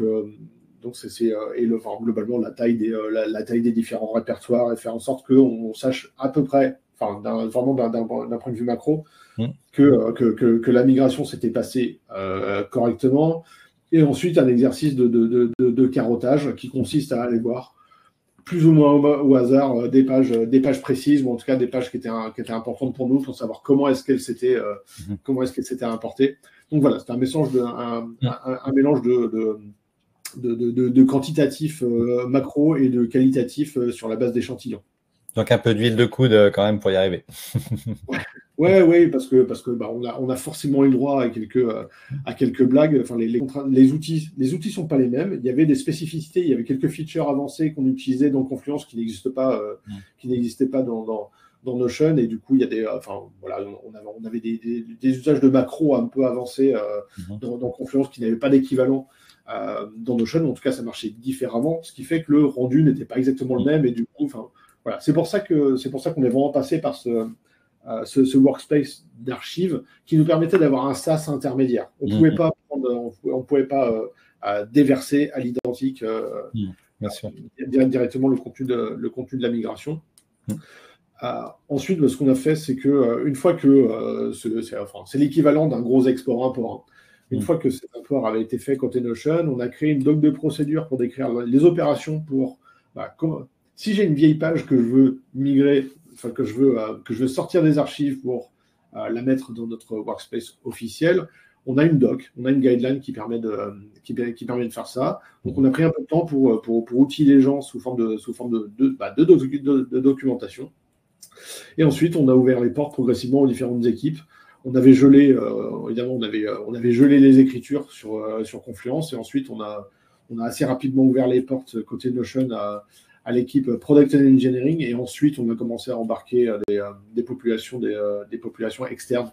donc c'est euh, et le, globalement la taille des euh, la, taille des différents répertoires et faire en sorte qu'on sache à peu près, enfin vraiment d'un point de vue macro, mm. euh, que, que, que, la migration s'était passée correctement. Et ensuite un exercice de, de, de, de, carottage qui consiste à aller voir plus ou moins au, hasard des pages, des pages précises, ou en tout cas des pages qui étaient, qui étaient importantes pour nous, pour savoir comment est-ce qu'elles s'étaient, mm-hmm. comment est-ce qu'elles s'étaient importées. Donc voilà, c'est un, de, un, mm. un, un, mélange de, de, quantitatif euh, macro et de qualitatif euh, sur la base d'échantillons. Donc un peu d'huile de coude euh, quand même pour y arriver. ouais, ouais, parce que parce que bah, on a on a forcément eu droit à quelques à quelques blagues. Enfin les, les, outils les outils sont pas les mêmes. Il y avait des spécificités, il y avait quelques features avancées qu'on utilisait dans Confluence qui n'existent pas qui n'existaient pas dans, dans, Notion et du coup il y a des enfin voilà on avait, on avait des, des, usages de macro un peu avancés mhm. dans, dans, Confluence qui n'avaient pas d'équivalent dans Notion, en tout cas, ça marchait différemment, ce qui fait que le rendu n'était pas exactement le même. Et du coup, voilà, c'est pour ça que c'est pour ça qu'on est vraiment passé par ce, euh, ce, workspace d'archives qui nous permettait d'avoir un SaaS intermédiaire. On ne pouvait pas on, pouvait pas euh, déverser à l'identique directement le contenu de, le contenu de la migration. ensuite, bah, ce qu'on a fait, c'est que une fois que c'est enfin, l'équivalent d'un gros export import. Hein. Une mm. fois que cet import avait été fait côté Notion, on a créé une doc de procédure pour décrire les opérations pour bah, si j'ai une vieille page que je veux migrer, enfin que je veux euh, que je veux sortir des archives pour euh, la mettre dans notre workspace officiel, on a une doc, on a une guideline qui permet de qui, permet de faire ça. Donc on a pris un peu de temps pour pour, pour outiller les gens sous forme de sous forme de de, bah, de, de documentation. Et ensuite, on a ouvert les portes progressivement aux différentes équipes. On avait gelé, évidemment, on avait, on avait gelé les écritures sur, sur Confluence et ensuite on a, on a assez rapidement ouvert les portes côté Notion à, l'équipe Product and Engineering et ensuite on a commencé à embarquer des, populations, des, populations externes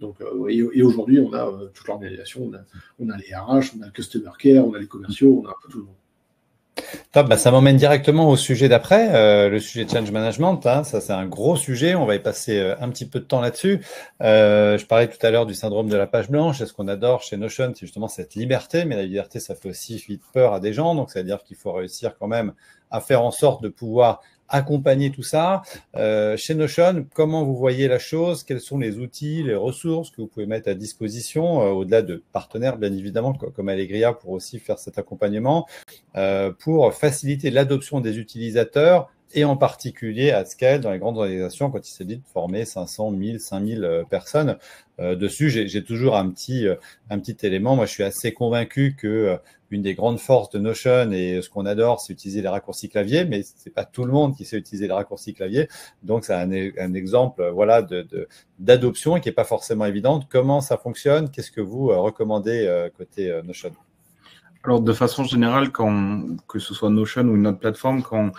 donc, euh, et, aujourd'hui, on a euh, toute l'organisation, on a, les RH, on a le Customer Care, on a les commerciaux, on a un peu tout le monde. Top, bah, ça m'emmène directement au sujet d'après, euh, le sujet de change management. Hein, ça, c'est un gros sujet. On va y passer un petit peu de temps là-dessus. je parlais tout à l'heure du syndrome de la page blanche. Ce qu'on adore chez Notion, c'est justement cette liberté. Mais la liberté, ça fait aussi vite peur à des gens. Donc, c'est-à-dire qu'il faut réussir quand même à faire en sorte de pouvoir accompagner tout ça. Euh, chez Notion, comment vous voyez la chose? Quels sont les outils, les ressources que vous pouvez mettre à disposition, euh, au-delà de partenaires, bien évidemment, comme Allegria, pour aussi faire cet accompagnement, euh, pour faciliter l'adoption des utilisateurs et en particulier à scale dans les grandes organisations quand il s'agit de former 500, 1000, 5000 personnes euh, dessus. J'ai toujours un petit, euh, un petit élément. Moi, je suis assez convaincu que euh, une des grandes forces de Notion et ce qu'on adore, c'est utiliser les raccourcis clavier, mais c'est pas tout le monde qui sait utiliser les raccourcis clavier. Donc, c'est un, un, exemple, voilà, de d'adoption qui est pas forcément évidente. Comment ça fonctionne? Qu'est-ce que vous recommandez côté Notion? Alors, de façon générale, quand que ce soit Notion ou une autre plateforme, quand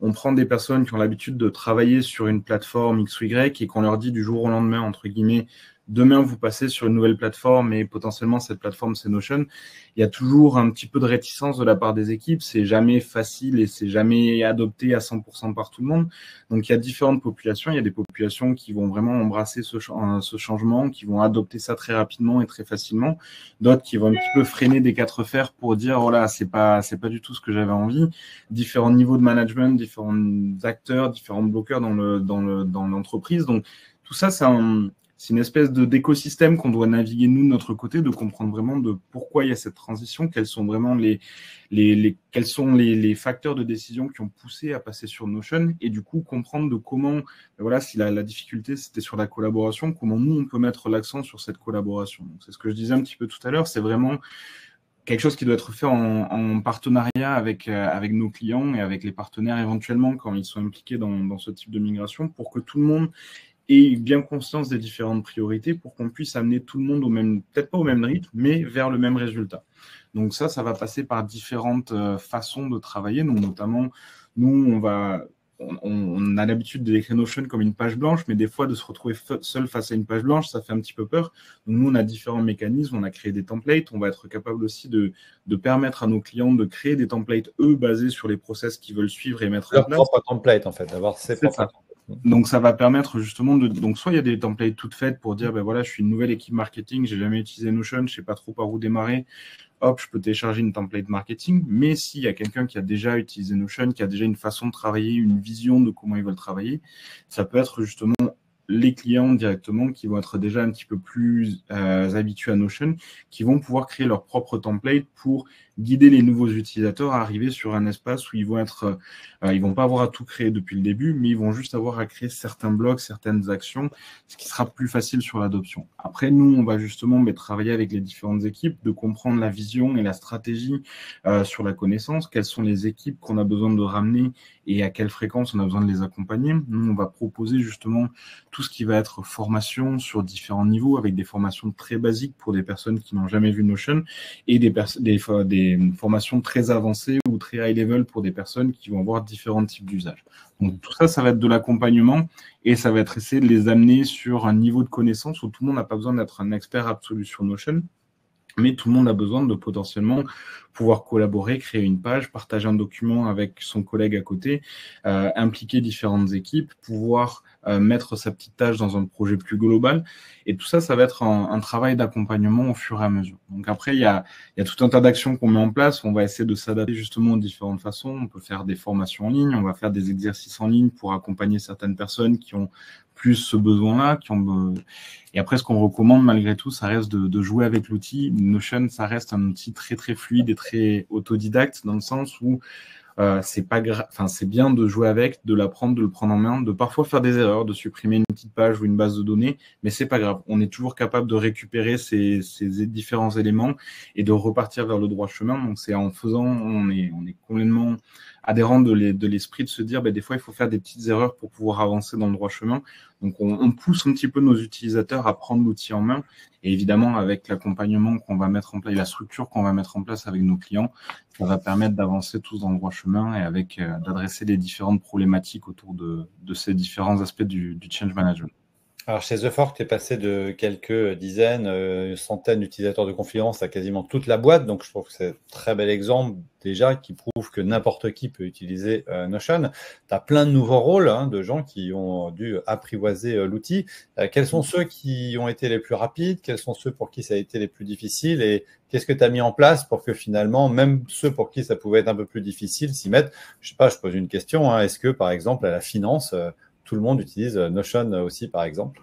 on prend des personnes qui ont l'habitude de travailler sur une plateforme X ou Y et qu'on leur dit du jour au lendemain, entre guillemets, demain vous passez sur une nouvelle plateforme et potentiellement cette plateforme c'est Notion, il y a toujours un petit peu de réticence de la part des équipes. C'est jamais facile et c'est jamais adopté à 100% par tout le monde. Donc il y a différentes populations. Il y a des populations qui vont vraiment embrasser ce, ce changement, qui vont adopter ça très rapidement et très facilement. D'autres qui vont un petit peu freiner des quatre fers pour dire oh là c'est pas c'est pas du tout ce que j'avais envie. Différents niveaux de management, différents acteurs, différents bloqueurs dans le dans le dans l'entreprise. Donc tout ça c'est un c'est une espèce d'écosystème qu'on doit naviguer nous de notre côté, de comprendre vraiment de pourquoi il y a cette transition, quels sont vraiment les, les, les quels sont les, les, facteurs de décision qui ont poussé à passer sur Notion, et du coup comprendre de comment, ben voilà, si la, difficulté c'était sur la collaboration, comment nous on peut mettre l'accent sur cette collaboration. C'est ce que je disais un petit peu tout à l'heure, c'est vraiment quelque chose qui doit être fait en, en partenariat avec, euh, avec nos clients et avec les partenaires éventuellement quand ils sont impliqués dans, dans ce type de migration pour que tout le monde et bien conscience des différentes priorités pour qu'on puisse amener tout le monde au même, peut-être pas au même rythme, mais vers le même résultat. Donc ça, ça va passer par différentes euh, façons de travailler. Donc notamment, nous, on va, on, a l'habitude de décrire Notion comme une page blanche, mais des fois de se retrouver seul face à une page blanche, ça fait un petit peu peur. Donc nous, on a différents mécanismes, on a créé des templates, on va être capable aussi de, de permettre à nos clients de créer des templates, eux, basés sur les process qu'ils veulent suivre et mettre en place. Leur propre template, en fait, d'avoir ses propres donc ça va permettre justement de donc soit il y a des templates toutes faites pour dire ben voilà je suis une nouvelle équipe marketing, j'ai jamais utilisé Notion, je sais pas trop par où démarrer. Hop, je peux télécharger une template marketing. Mais s'il y a quelqu'un qui a déjà utilisé Notion, qui a déjà une façon de travailler, une vision de comment ils veulent travailler, ça peut être justement les clients directement qui vont être déjà un petit peu plus euh, habitués à Notion, qui vont pouvoir créer leur propre template pour guider les nouveaux utilisateurs à arriver sur un espace où ils vont être, euh, ils vont pas avoir à tout créer depuis le début, mais ils vont juste avoir à créer certains blocs, certaines actions, ce qui sera plus facile sur l'adoption. Après, nous, on va justement mais, travailler avec les différentes équipes, de comprendre la vision et la stratégie euh, sur la connaissance, quelles sont les équipes qu'on a besoin de ramener et à quelle fréquence on a besoin de les accompagner. Nous, on va proposer justement tout ce qui va être formation sur différents niveaux, avec des formations très basiques pour des personnes qui n'ont jamais vu Notion et des, des, des une formation très avancée ou très high level pour des personnes qui vont avoir différents types d'usages. Donc tout ça, ça va être de l'accompagnement et ça va être essayer de les amener sur un niveau de connaissance où tout le monde n'a pas besoin d'être un expert absolu sur Notion, mais tout le monde a besoin de potentiellement pouvoir collaborer, créer une page, partager un document avec son collègue à côté, euh, impliquer différentes équipes, pouvoir mettre sa petite tâche dans un projet plus global. Et tout ça, ça va être un, travail d'accompagnement au fur et à mesure. Donc après, il y a, y a tout un tas d'actions qu'on met en place. On va essayer de s'adapter justement aux différentes façons. On peut faire des formations en ligne, on va faire des exercices en ligne pour accompagner certaines personnes qui ont plus ce besoin-là. Qui. Et après, ce qu'on recommande malgré tout, ça reste de, de jouer avec l'outil. Notion, ça reste un outil très très fluide et très autodidacte dans le sens où euh, c'est pas enfin c'est bien de jouer avec, de l'apprendre, de le prendre en main, de parfois faire des erreurs, de supprimer une petite page ou une base de données, mais c'est pas grave. On est toujours capable de récupérer ces, différents éléments et de repartir vers le droit chemin. Donc c'est en faisant, on est on est complètement adhérent de l'esprit de se dire, bah, des fois, il faut faire des petites erreurs pour pouvoir avancer dans le droit chemin. Donc, on, pousse un petit peu nos utilisateurs à prendre l'outil en main. Et évidemment, avec l'accompagnement qu'on va mettre en place, la structure qu'on va mettre en place avec nos clients, ça va permettre d'avancer tous dans le droit chemin et avec euh, d'adresser les différentes problématiques autour de, ces différents aspects du, du change management. Alors chez The Fork, tu es passé de quelques dizaines, euh, centaines d'utilisateurs de confiance à quasiment toute la boîte. Donc je trouve que c'est un très bel exemple déjà qui prouve que n'importe qui peut utiliser euh, Notion. Tu as plein de nouveaux rôles hein, de gens qui ont dû apprivoiser euh, l'outil. quels sont ceux qui ont été les plus rapides? Quels sont ceux pour qui ça a été les plus difficiles? Et qu'est-ce que tu as mis en place pour que finalement, même ceux pour qui ça pouvait être un peu plus difficile s'y mettent? Je sais pas, je pose une question. Hein. Est-ce que par exemple à la finance tout le monde utilise euh, Notion aussi, par exemple.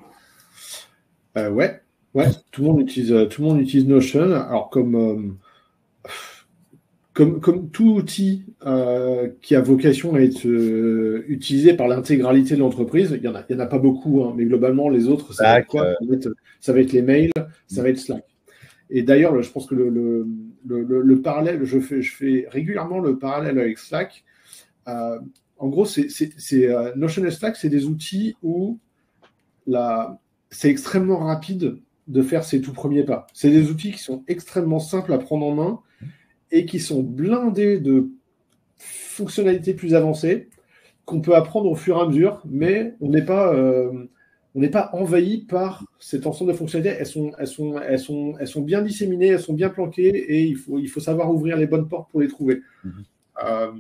Euh, Ouais, ouais, tout le monde utilise, euh, tout le monde utilise Notion. Alors comme comme, comme, tout outil qui a vocation à être utilisé par l'intégralité de l'entreprise, il n'y en, a, y en a pas beaucoup, hein, mais globalement, les autres, ça va, être quoi? ça va, être, les mails, ça va être Slack. Et d'ailleurs, je pense que le, le, le, parallèle, je fais, je fais régulièrement le parallèle avec Slack en gros, c'est, euh, Notion Slack, c'est des outils où c'est extrêmement rapide de faire ces tout premiers pas. C'est des outils qui sont extrêmement simples à prendre en main et qui sont blindés de fonctionnalités plus avancées qu'on peut apprendre au fur et à mesure, mais on n'est pas, euh, on n'est pas envahi par cet ensemble de fonctionnalités. Elles sont, elles, sont, elles, sont, elles sont bien disséminées, elles sont bien planquées et il faut, il faut savoir ouvrir les bonnes portes pour les trouver. Mm-hmm. Euh,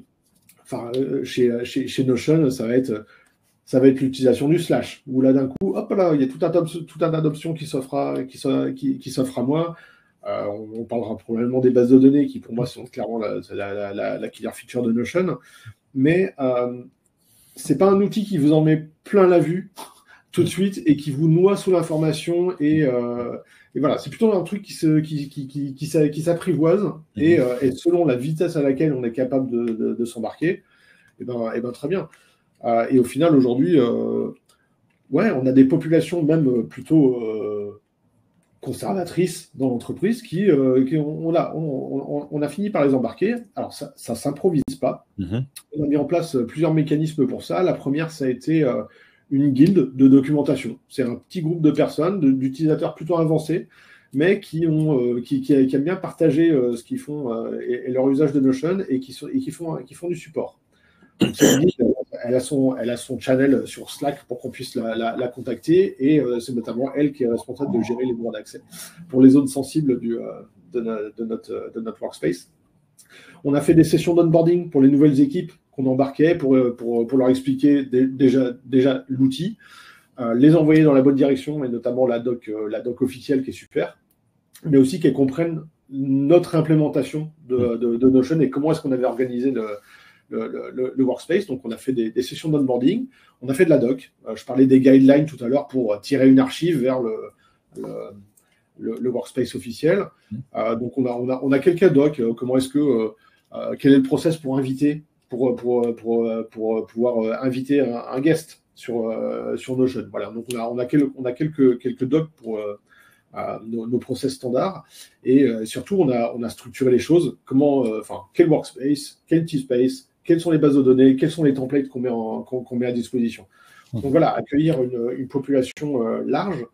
enfin, euh, chez, Notion, ça va être, l'utilisation du slash, où là, d'un coup, hop là, il y a tout un tas, tout un d'options qui s'offrent à, moi. Euh, on, parlera probablement des bases de données qui, pour moi, sont clairement la, la, la, killer feature de Notion. Mais euh, c'est pas un outil qui vous en met plein la vue tout de suite et qui vous noie sous l'information. Et, euh, et, voilà, c'est plutôt un truc qui, se, qui, qui, qui, qui s'apprivoise et, mhm. euh, et, selon la vitesse à laquelle on est capable de, de, s'embarquer, et eh ben, et eh ben, très bien. Euh, et au final, aujourd'hui, euh, ouais, on a des populations même plutôt conservatrices dans l'entreprise qui, qui on, a, on, on, a fini par les embarquer. Alors, ça ne s'improvise pas. Mhm. On a mis en place plusieurs mécanismes pour ça. La première, ça a été une guilde de documentation. C'est un petit groupe de personnes, d'utilisateurs plutôt avancés, mais qui, ont, euh, qui, aiment bien partager euh, ce qu'ils font euh, et, leur usage de Notion et qui, font, du support. elle, a son, channel sur Slack pour qu'on puisse la, contacter et c'est notamment elle qui est responsable de gérer les droits d'accès pour les zones sensibles de, notre, de notre workspace. On a fait des sessions d'onboarding pour les nouvelles équipes qu'on embarquait pour, euh, pour, pour, leur expliquer déjà, déjà l'outil, euh, les envoyer dans la bonne direction, et notamment la doc, euh, la doc officielle qui est super, mais aussi qu'elles comprennent notre implémentation de, de, Notion et comment est-ce qu'on avait organisé le, le, le, workspace. Donc, on a fait des, des sessions d'onboarding, on a fait de la doc. je parlais des guidelines tout à l'heure pour tirer une archive vers le, le, workspace officiel. donc, on a, on a, on a quelques docs. comment est-ce que, quel est le process pour inviter pour, pour, pour, pour pouvoir euh, inviter un, guest sur, euh, sur Notion. Voilà, donc on a, on a, quelques, on a quelques, quelques docs pour euh, nos, nos, process standards et surtout on a, on a structuré les choses. Comment, enfin, quel workspace, quel T-space, quelles sont les bases de données, quels sont les templates qu'on met, met à disposition. Mmh. Donc voilà, accueillir une, une population large,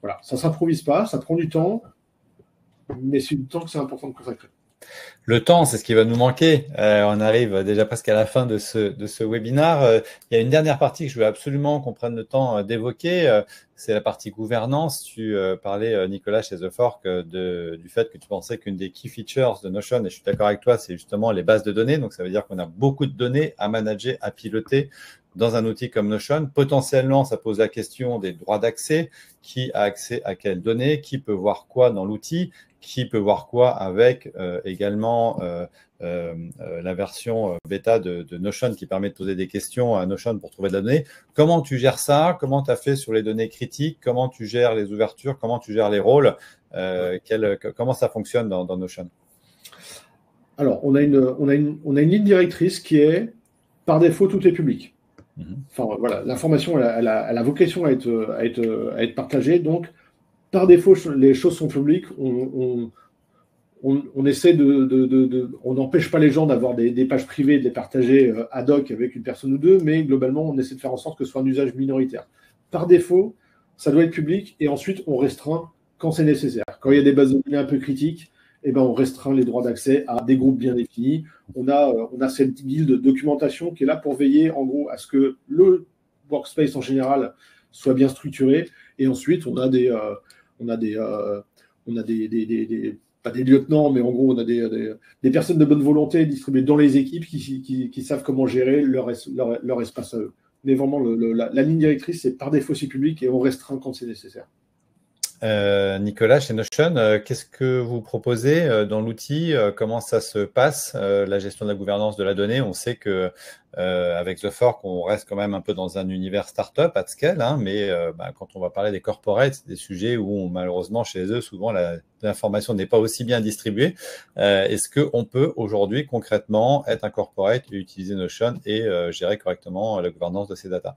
voilà, ça s'improvise pas, ça prend du temps, mais c'est du temps que c'est important de consacrer. Le temps, c'est ce qui va nous manquer. Euh, on arrive déjà presque à la fin de ce, de webinaire. Euh, il y a une dernière partie que je veux absolument qu'on prenne le temps euh, d'évoquer. c'est la partie gouvernance. Tu parlais, Nicolas, chez The Fork, du fait que tu pensais qu'une des key features de Notion, et je suis d'accord avec toi, c'est justement les bases de données. Donc, ça veut dire qu'on a beaucoup de données à manager, à piloter dans un outil comme Notion. Potentiellement, ça pose la question des droits d'accès. Qui a accès à quelles données? Qui peut voir quoi dans l'outil? Qui peut voir quoi avec euh, également euh, euh, la version bêta de, Notion qui permet de poser des questions à Notion pour trouver de la donnée? Comment tu gères ça? Comment tu as fait sur les données critiques? Comment tu gères les ouvertures? Comment tu gères les rôles? Comment ça fonctionne dans, Notion? Alors, on a, une, on, a une, on a une ligne directrice qui est, par défaut, tout est public. Mhm. Enfin, voilà, l'information, elle, a vocation à être, partagée. Donc, par défaut, les choses sont publiques. On, on, essaie de, on n'empêche pas les gens d'avoir des, pages privées, de les partager euh, ad hoc avec une personne ou deux, mais globalement, on essaie de faire en sorte que ce soit un usage minoritaire. Par défaut, ça doit être public et ensuite on restreint quand c'est nécessaire. Quand il y a des bases de données un peu critiques, eh ben, on restreint les droits d'accès à des groupes bien définis. On a, euh, on a cette guilde de documentation qui est là pour veiller en gros à ce que le workspace en général soit bien structuré. Et ensuite, on a des, euh, on a des, on a des, pas des lieutenants, mais en gros, on a des, personnes de bonne volonté distribuées dans les équipes qui, savent comment gérer leur, espace à eux. Mais vraiment, la, la, ligne directrice, c'est par défaut, c'est public et on restreint quand c'est nécessaire. Euh, Nicolas, chez Notion, euh, qu'est-ce que vous proposez euh, dans l'outil Comment ça se passe, la gestion de la gouvernance de la donnée? On sait que avec The Fork, on reste quand même un peu dans un univers startup at scale, hein, mais bah, quand on va parler des corporates, des sujets où malheureusement chez eux, souvent l'information n'est pas aussi bien distribuée. Est-ce qu'on peut aujourd'hui concrètement être un corporate et utiliser Notion et gérer correctement la gouvernance de ces data?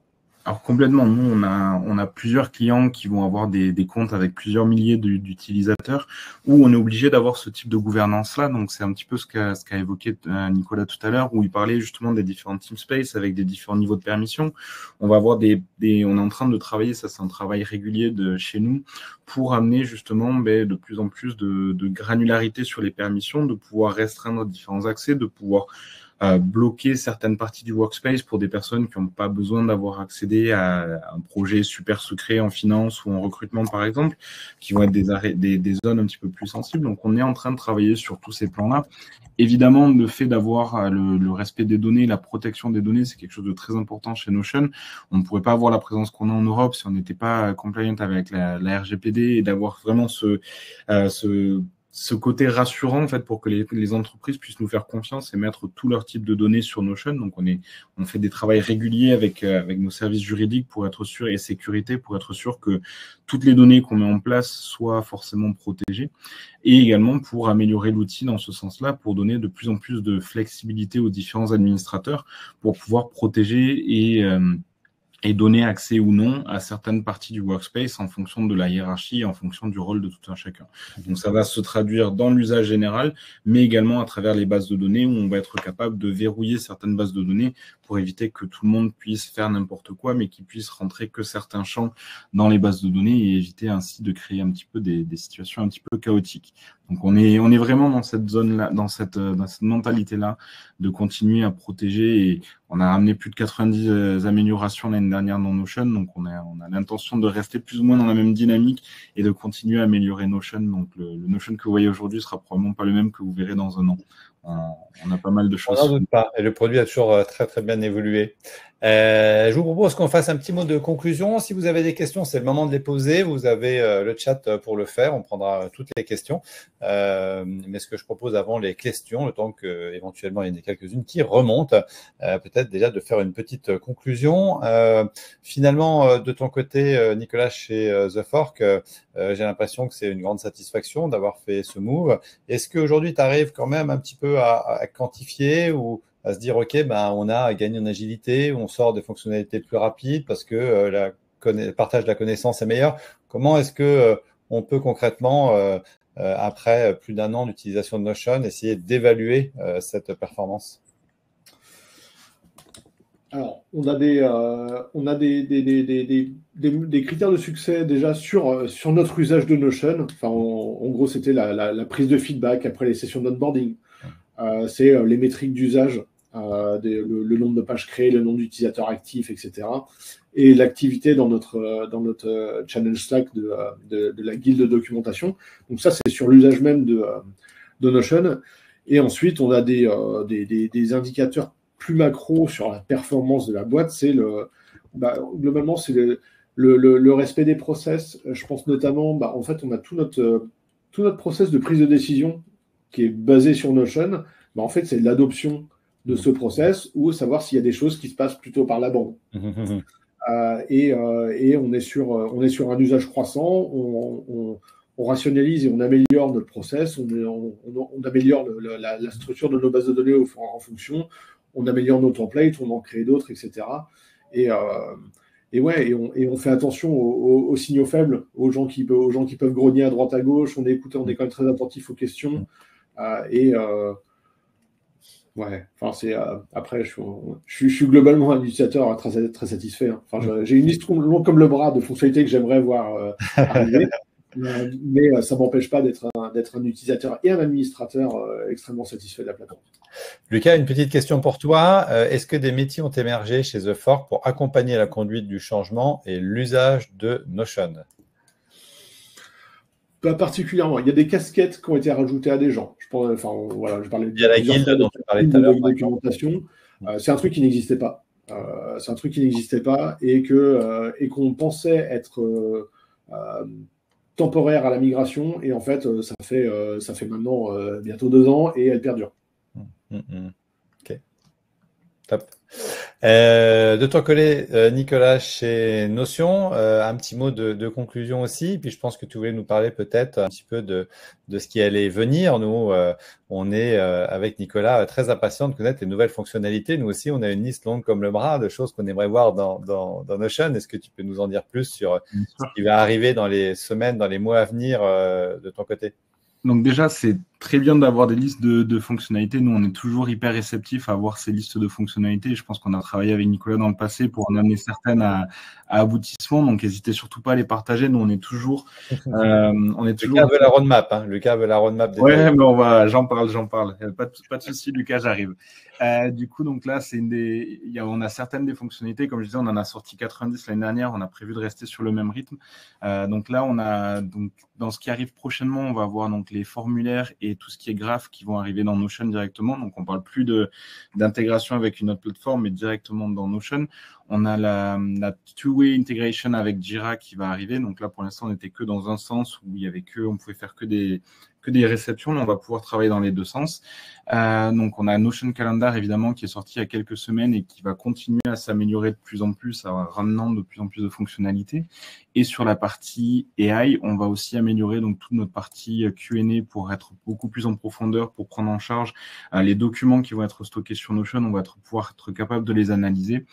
Alors complètement, nous on a, plusieurs clients qui vont avoir des, comptes avec plusieurs milliers d'utilisateurs où on est obligé d'avoir ce type de gouvernance-là. Donc c'est un petit peu ce qu'a évoqué euh, Nicolas tout à l'heure où il parlait justement des différents team space avec des différents niveaux de permission. On va avoir des, on est en train de travailler, ça c'est un travail régulier de chez nous pour amener justement ben, de plus en plus de granularité sur les permissions, de pouvoir restreindre différents accès, de pouvoir bloquer certaines parties du workspace pour des personnes qui n'ont pas besoin d'avoir accédé à un projet super secret en finance ou en recrutement, par exemple, qui vont être des, des, des zones un petit peu plus sensibles. Donc, on est en train de travailler sur tous ces plans-là. Évidemment, le fait d'avoir euh, le, le, respect des données, la protection des données, c'est quelque chose de très important chez Notion. On ne pourrait pas avoir la présence qu'on a en Europe si on n'était pas compliant avec la, la RGPD et d'avoir vraiment ce, euh, ce ce côté rassurant en fait pour que les, les, entreprises puissent nous faire confiance et mettre tout leur type de données sur Notion. Donc on est on fait des travaux réguliers avec euh, avec nos services juridiques pour être sûr et sécurité pour être sûr que toutes les données qu'on met en place soient forcément protégées et également pour améliorer l'outil dans ce sens-là pour donner de plus en plus de flexibilité aux différents administrateurs pour pouvoir protéger et euh, et donner accès ou non à certaines parties du workspace en fonction de la hiérarchie, en fonction du rôle de tout un chacun. Donc ça va se traduire dans l'usage général, mais également à travers les bases de données où on va être capable de verrouiller certaines bases de données pour éviter que tout le monde puisse faire n'importe quoi, mais qu'il puisse rentrer que certains champs dans les bases de données et éviter ainsi de créer un petit peu des, situations un petit peu chaotiques. Donc on est, on est vraiment dans cette zone-là, dans cette, dans cette mentalité-là de continuer à protéger et on a ramené plus de 90 euh, améliorations l'année dernière dans Notion, donc on a, on a l'intention de rester plus ou moins dans la même dynamique et de continuer à améliorer Notion. Donc le, le Notion que vous voyez aujourd'hui sera probablement pas le même que vous verrez dans un an. On, a pas mal de choses. On doute pas. Le produit a toujours euh, très très bien évolué. Euh, je vous propose qu'on fasse un petit mot de conclusion. Si vous avez des questions, c'est le moment de les poser. Vous avez euh, le chat pour le faire. On prendra toutes les questions. Mais ce que je propose avant les questions, le temps que éventuellement il y en ait quelques-unes qui remontent, peut-être déjà de faire une petite conclusion. finalement, de ton côté, Nicolas, chez The Fork, j'ai l'impression que c'est une grande satisfaction d'avoir fait ce move. Est-ce qu'aujourd'hui, tu arrives quand même un petit peu à, quantifier ou à se dire ok ben on a gagné en agilité, on sort des fonctionnalités plus rapides parce que euh, le partage de la connaissance est meilleur. Comment est-ce que euh, on peut concrètement euh, après plus d'un an d'utilisation de Notion essayer d'évaluer cette performance? Alors, on a des, on a des, des, critères de succès déjà sur, sur notre usage de Notion. Enfin, en, gros, c'était la, prise de feedback après les sessions d'onboarding. Euh, c'est euh, les métriques d'usage, euh, le, nombre de pages créées, le nombre d'utilisateurs actifs, etc. Et l'activité dans notre, dans notre channel Slack de, de, la guilde de documentation. Donc ça, c'est sur l'usage même de, Notion. Et ensuite, on a des, des, des, indicateurs plus macro sur la performance de la boîte. C'est le, bah, globalement, c'est le, le, le, respect des process. Je pense notamment, bah, en fait, on a tout notre, tout notre process de prise de décision qui est basé sur Notion, bah, en fait, c'est l'adoption de ce process ou savoir s'il y a des choses qui se passent plutôt par la bande. euh, et, euh, et, on, est sur, euh, on est sur un usage croissant, on, on, on rationalise et on améliore notre process, on, on améliore le, la, la, structure de nos bases de données en fonction, on améliore nos templates, on en crée d'autres, etc. Et, euh, et ouais, et on, et on, fait attention aux, aux, aux, signaux faibles, aux gens, qui, aux gens qui peuvent grogner à droite à gauche. On est écouté, on est quand même très attentif aux questions. Et ouais, enfin c'est après je suis, je, suis, globalement un utilisateur très, très satisfait. Hein. Enfin, j'ai une liste longue comme le bras de fonctionnalités que j'aimerais voir arriver. mais ça ne m'empêche pas d'être un, un, utilisateur et un administrateur extrêmement satisfait de la plateforme. Lucas, une petite question pour toi. Euh, est-ce que des métiers ont émergé chez The Fork pour accompagner la conduite du changement et l'usage de Notion? Pas particulièrement. Il y a des casquettes qui ont été rajoutées à des gens. Je, enfin, voilà, je parlais Il y a la guilde dont tu parlais tout à l'heure. documentation. Euh, c'est un truc qui n'existait pas. Euh, c'est un truc qui n'existait pas et que et qu'on pensait être temporaire à la migration et en fait ça fait ça fait maintenant bientôt deux ans et elle perdure. Mm, mm. Ok. Top. Euh, de ton côté, euh, Nicolas, chez Notion, euh, un petit mot de, conclusion aussi. Puis je pense que tu voulais nous parler peut-être un petit peu de, de ce qui allait venir. Nous, on est avec Nicolas très impatient de connaître les nouvelles fonctionnalités. Nous aussi, on a une liste longue comme le bras de choses qu'on aimerait voir dans, dans, dans Notion. Est-ce que tu peux nous en dire plus sur ce qui va arriver dans les semaines, dans les mois à venir de ton côté? Donc déjà, c'est très bien d'avoir des listes de, fonctionnalités. Nous, on est toujours hyper réceptifs à avoir ces listes de fonctionnalités. Je pense qu'on a travaillé avec Nicolas dans le passé pour en amener certaines à, aboutissement. Donc, n'hésitez surtout pas à les partager. Nous, on est toujours, euh, on est toujours. Lucas veut la roadmap. Hein. Lucas veut la roadmap. Des ouais, mais on va, j'en parle, j'en parle. Pas de, pas de souci, Lucas, j'arrive. Euh, du coup, donc là, c'est une des, on a certaines des fonctionnalités, comme je disais, on en a sorti 90 l'année dernière, on a prévu de rester sur le même rythme. Euh, donc là, on a, donc, dans ce qui arrive prochainement, on va avoir donc les formulaires et tout ce qui est graph qui vont arriver dans Notion directement. Donc, on parle plus de, d'intégration avec une autre plateforme, mais directement dans Notion. On a la, la two-way integration avec Jira qui va arriver. Donc là, pour l'instant, on n'était que dans un sens où il y avait que, on pouvait faire que des, que des réceptions. on va pouvoir travailler dans les deux sens. Euh, donc, on a Notion Calendar, évidemment, qui est sorti il y a quelques semaines et qui va continuer à s'améliorer de plus en plus, à ramenant de plus en plus de fonctionnalités. Et sur la partie AI, on va aussi améliorer donc toute notre partie Q&A pour être beaucoup plus en profondeur, pour prendre en charge euh, les documents qui vont être stockés sur Notion. On va être, pouvoir être capable de les analyser.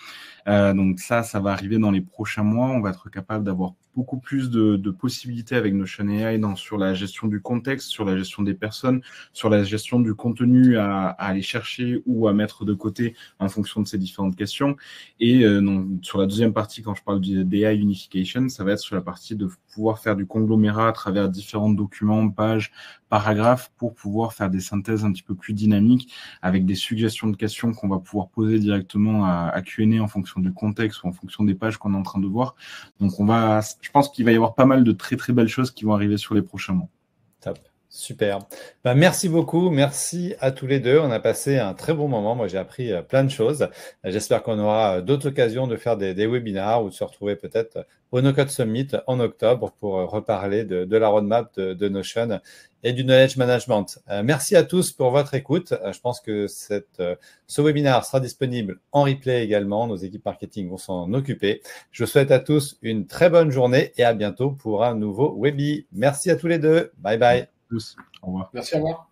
Euh, donc ça, ça va arriver dans les prochains mois. On va être capable d'avoir beaucoup plus de, de, possibilités avec Notion AI dans, sur la gestion du contexte, sur la gestion des personnes, sur la gestion du contenu à, à aller chercher ou à mettre de côté en fonction de ces différentes questions. Et euh, donc, sur la deuxième partie, quand je parle d'AI unification, ça va être sur la partie de pouvoir faire du conglomérat à travers différents documents, pages, paragraphes pour pouvoir faire des synthèses un petit peu plus dynamiques avec des suggestions de questions qu'on va pouvoir poser directement à, à Q&A en fonction du contexte ou en fonction des pages qu'on est en train de voir. Donc on va, je pense qu'il va y avoir pas mal de très très belles choses qui vont arriver sur les prochains mois. Super. Ben, merci beaucoup. Merci à tous les deux. On a passé un très bon moment. Moi, j'ai appris euh, plein de choses. J'espère qu'on aura euh, d'autres occasions de faire des, webinars ou de se retrouver peut-être au NoCode Summit en octobre pour euh, reparler de, la roadmap de, Notion et du knowledge management. merci à tous pour votre écoute. je pense que ce webinaire sera disponible en replay également. Nos équipes marketing vont s'en occuper. Je souhaite à tous une très bonne journée et à bientôt pour un nouveau webi. Merci à tous les deux. Bye bye tous. Au revoir. Merci, au revoir.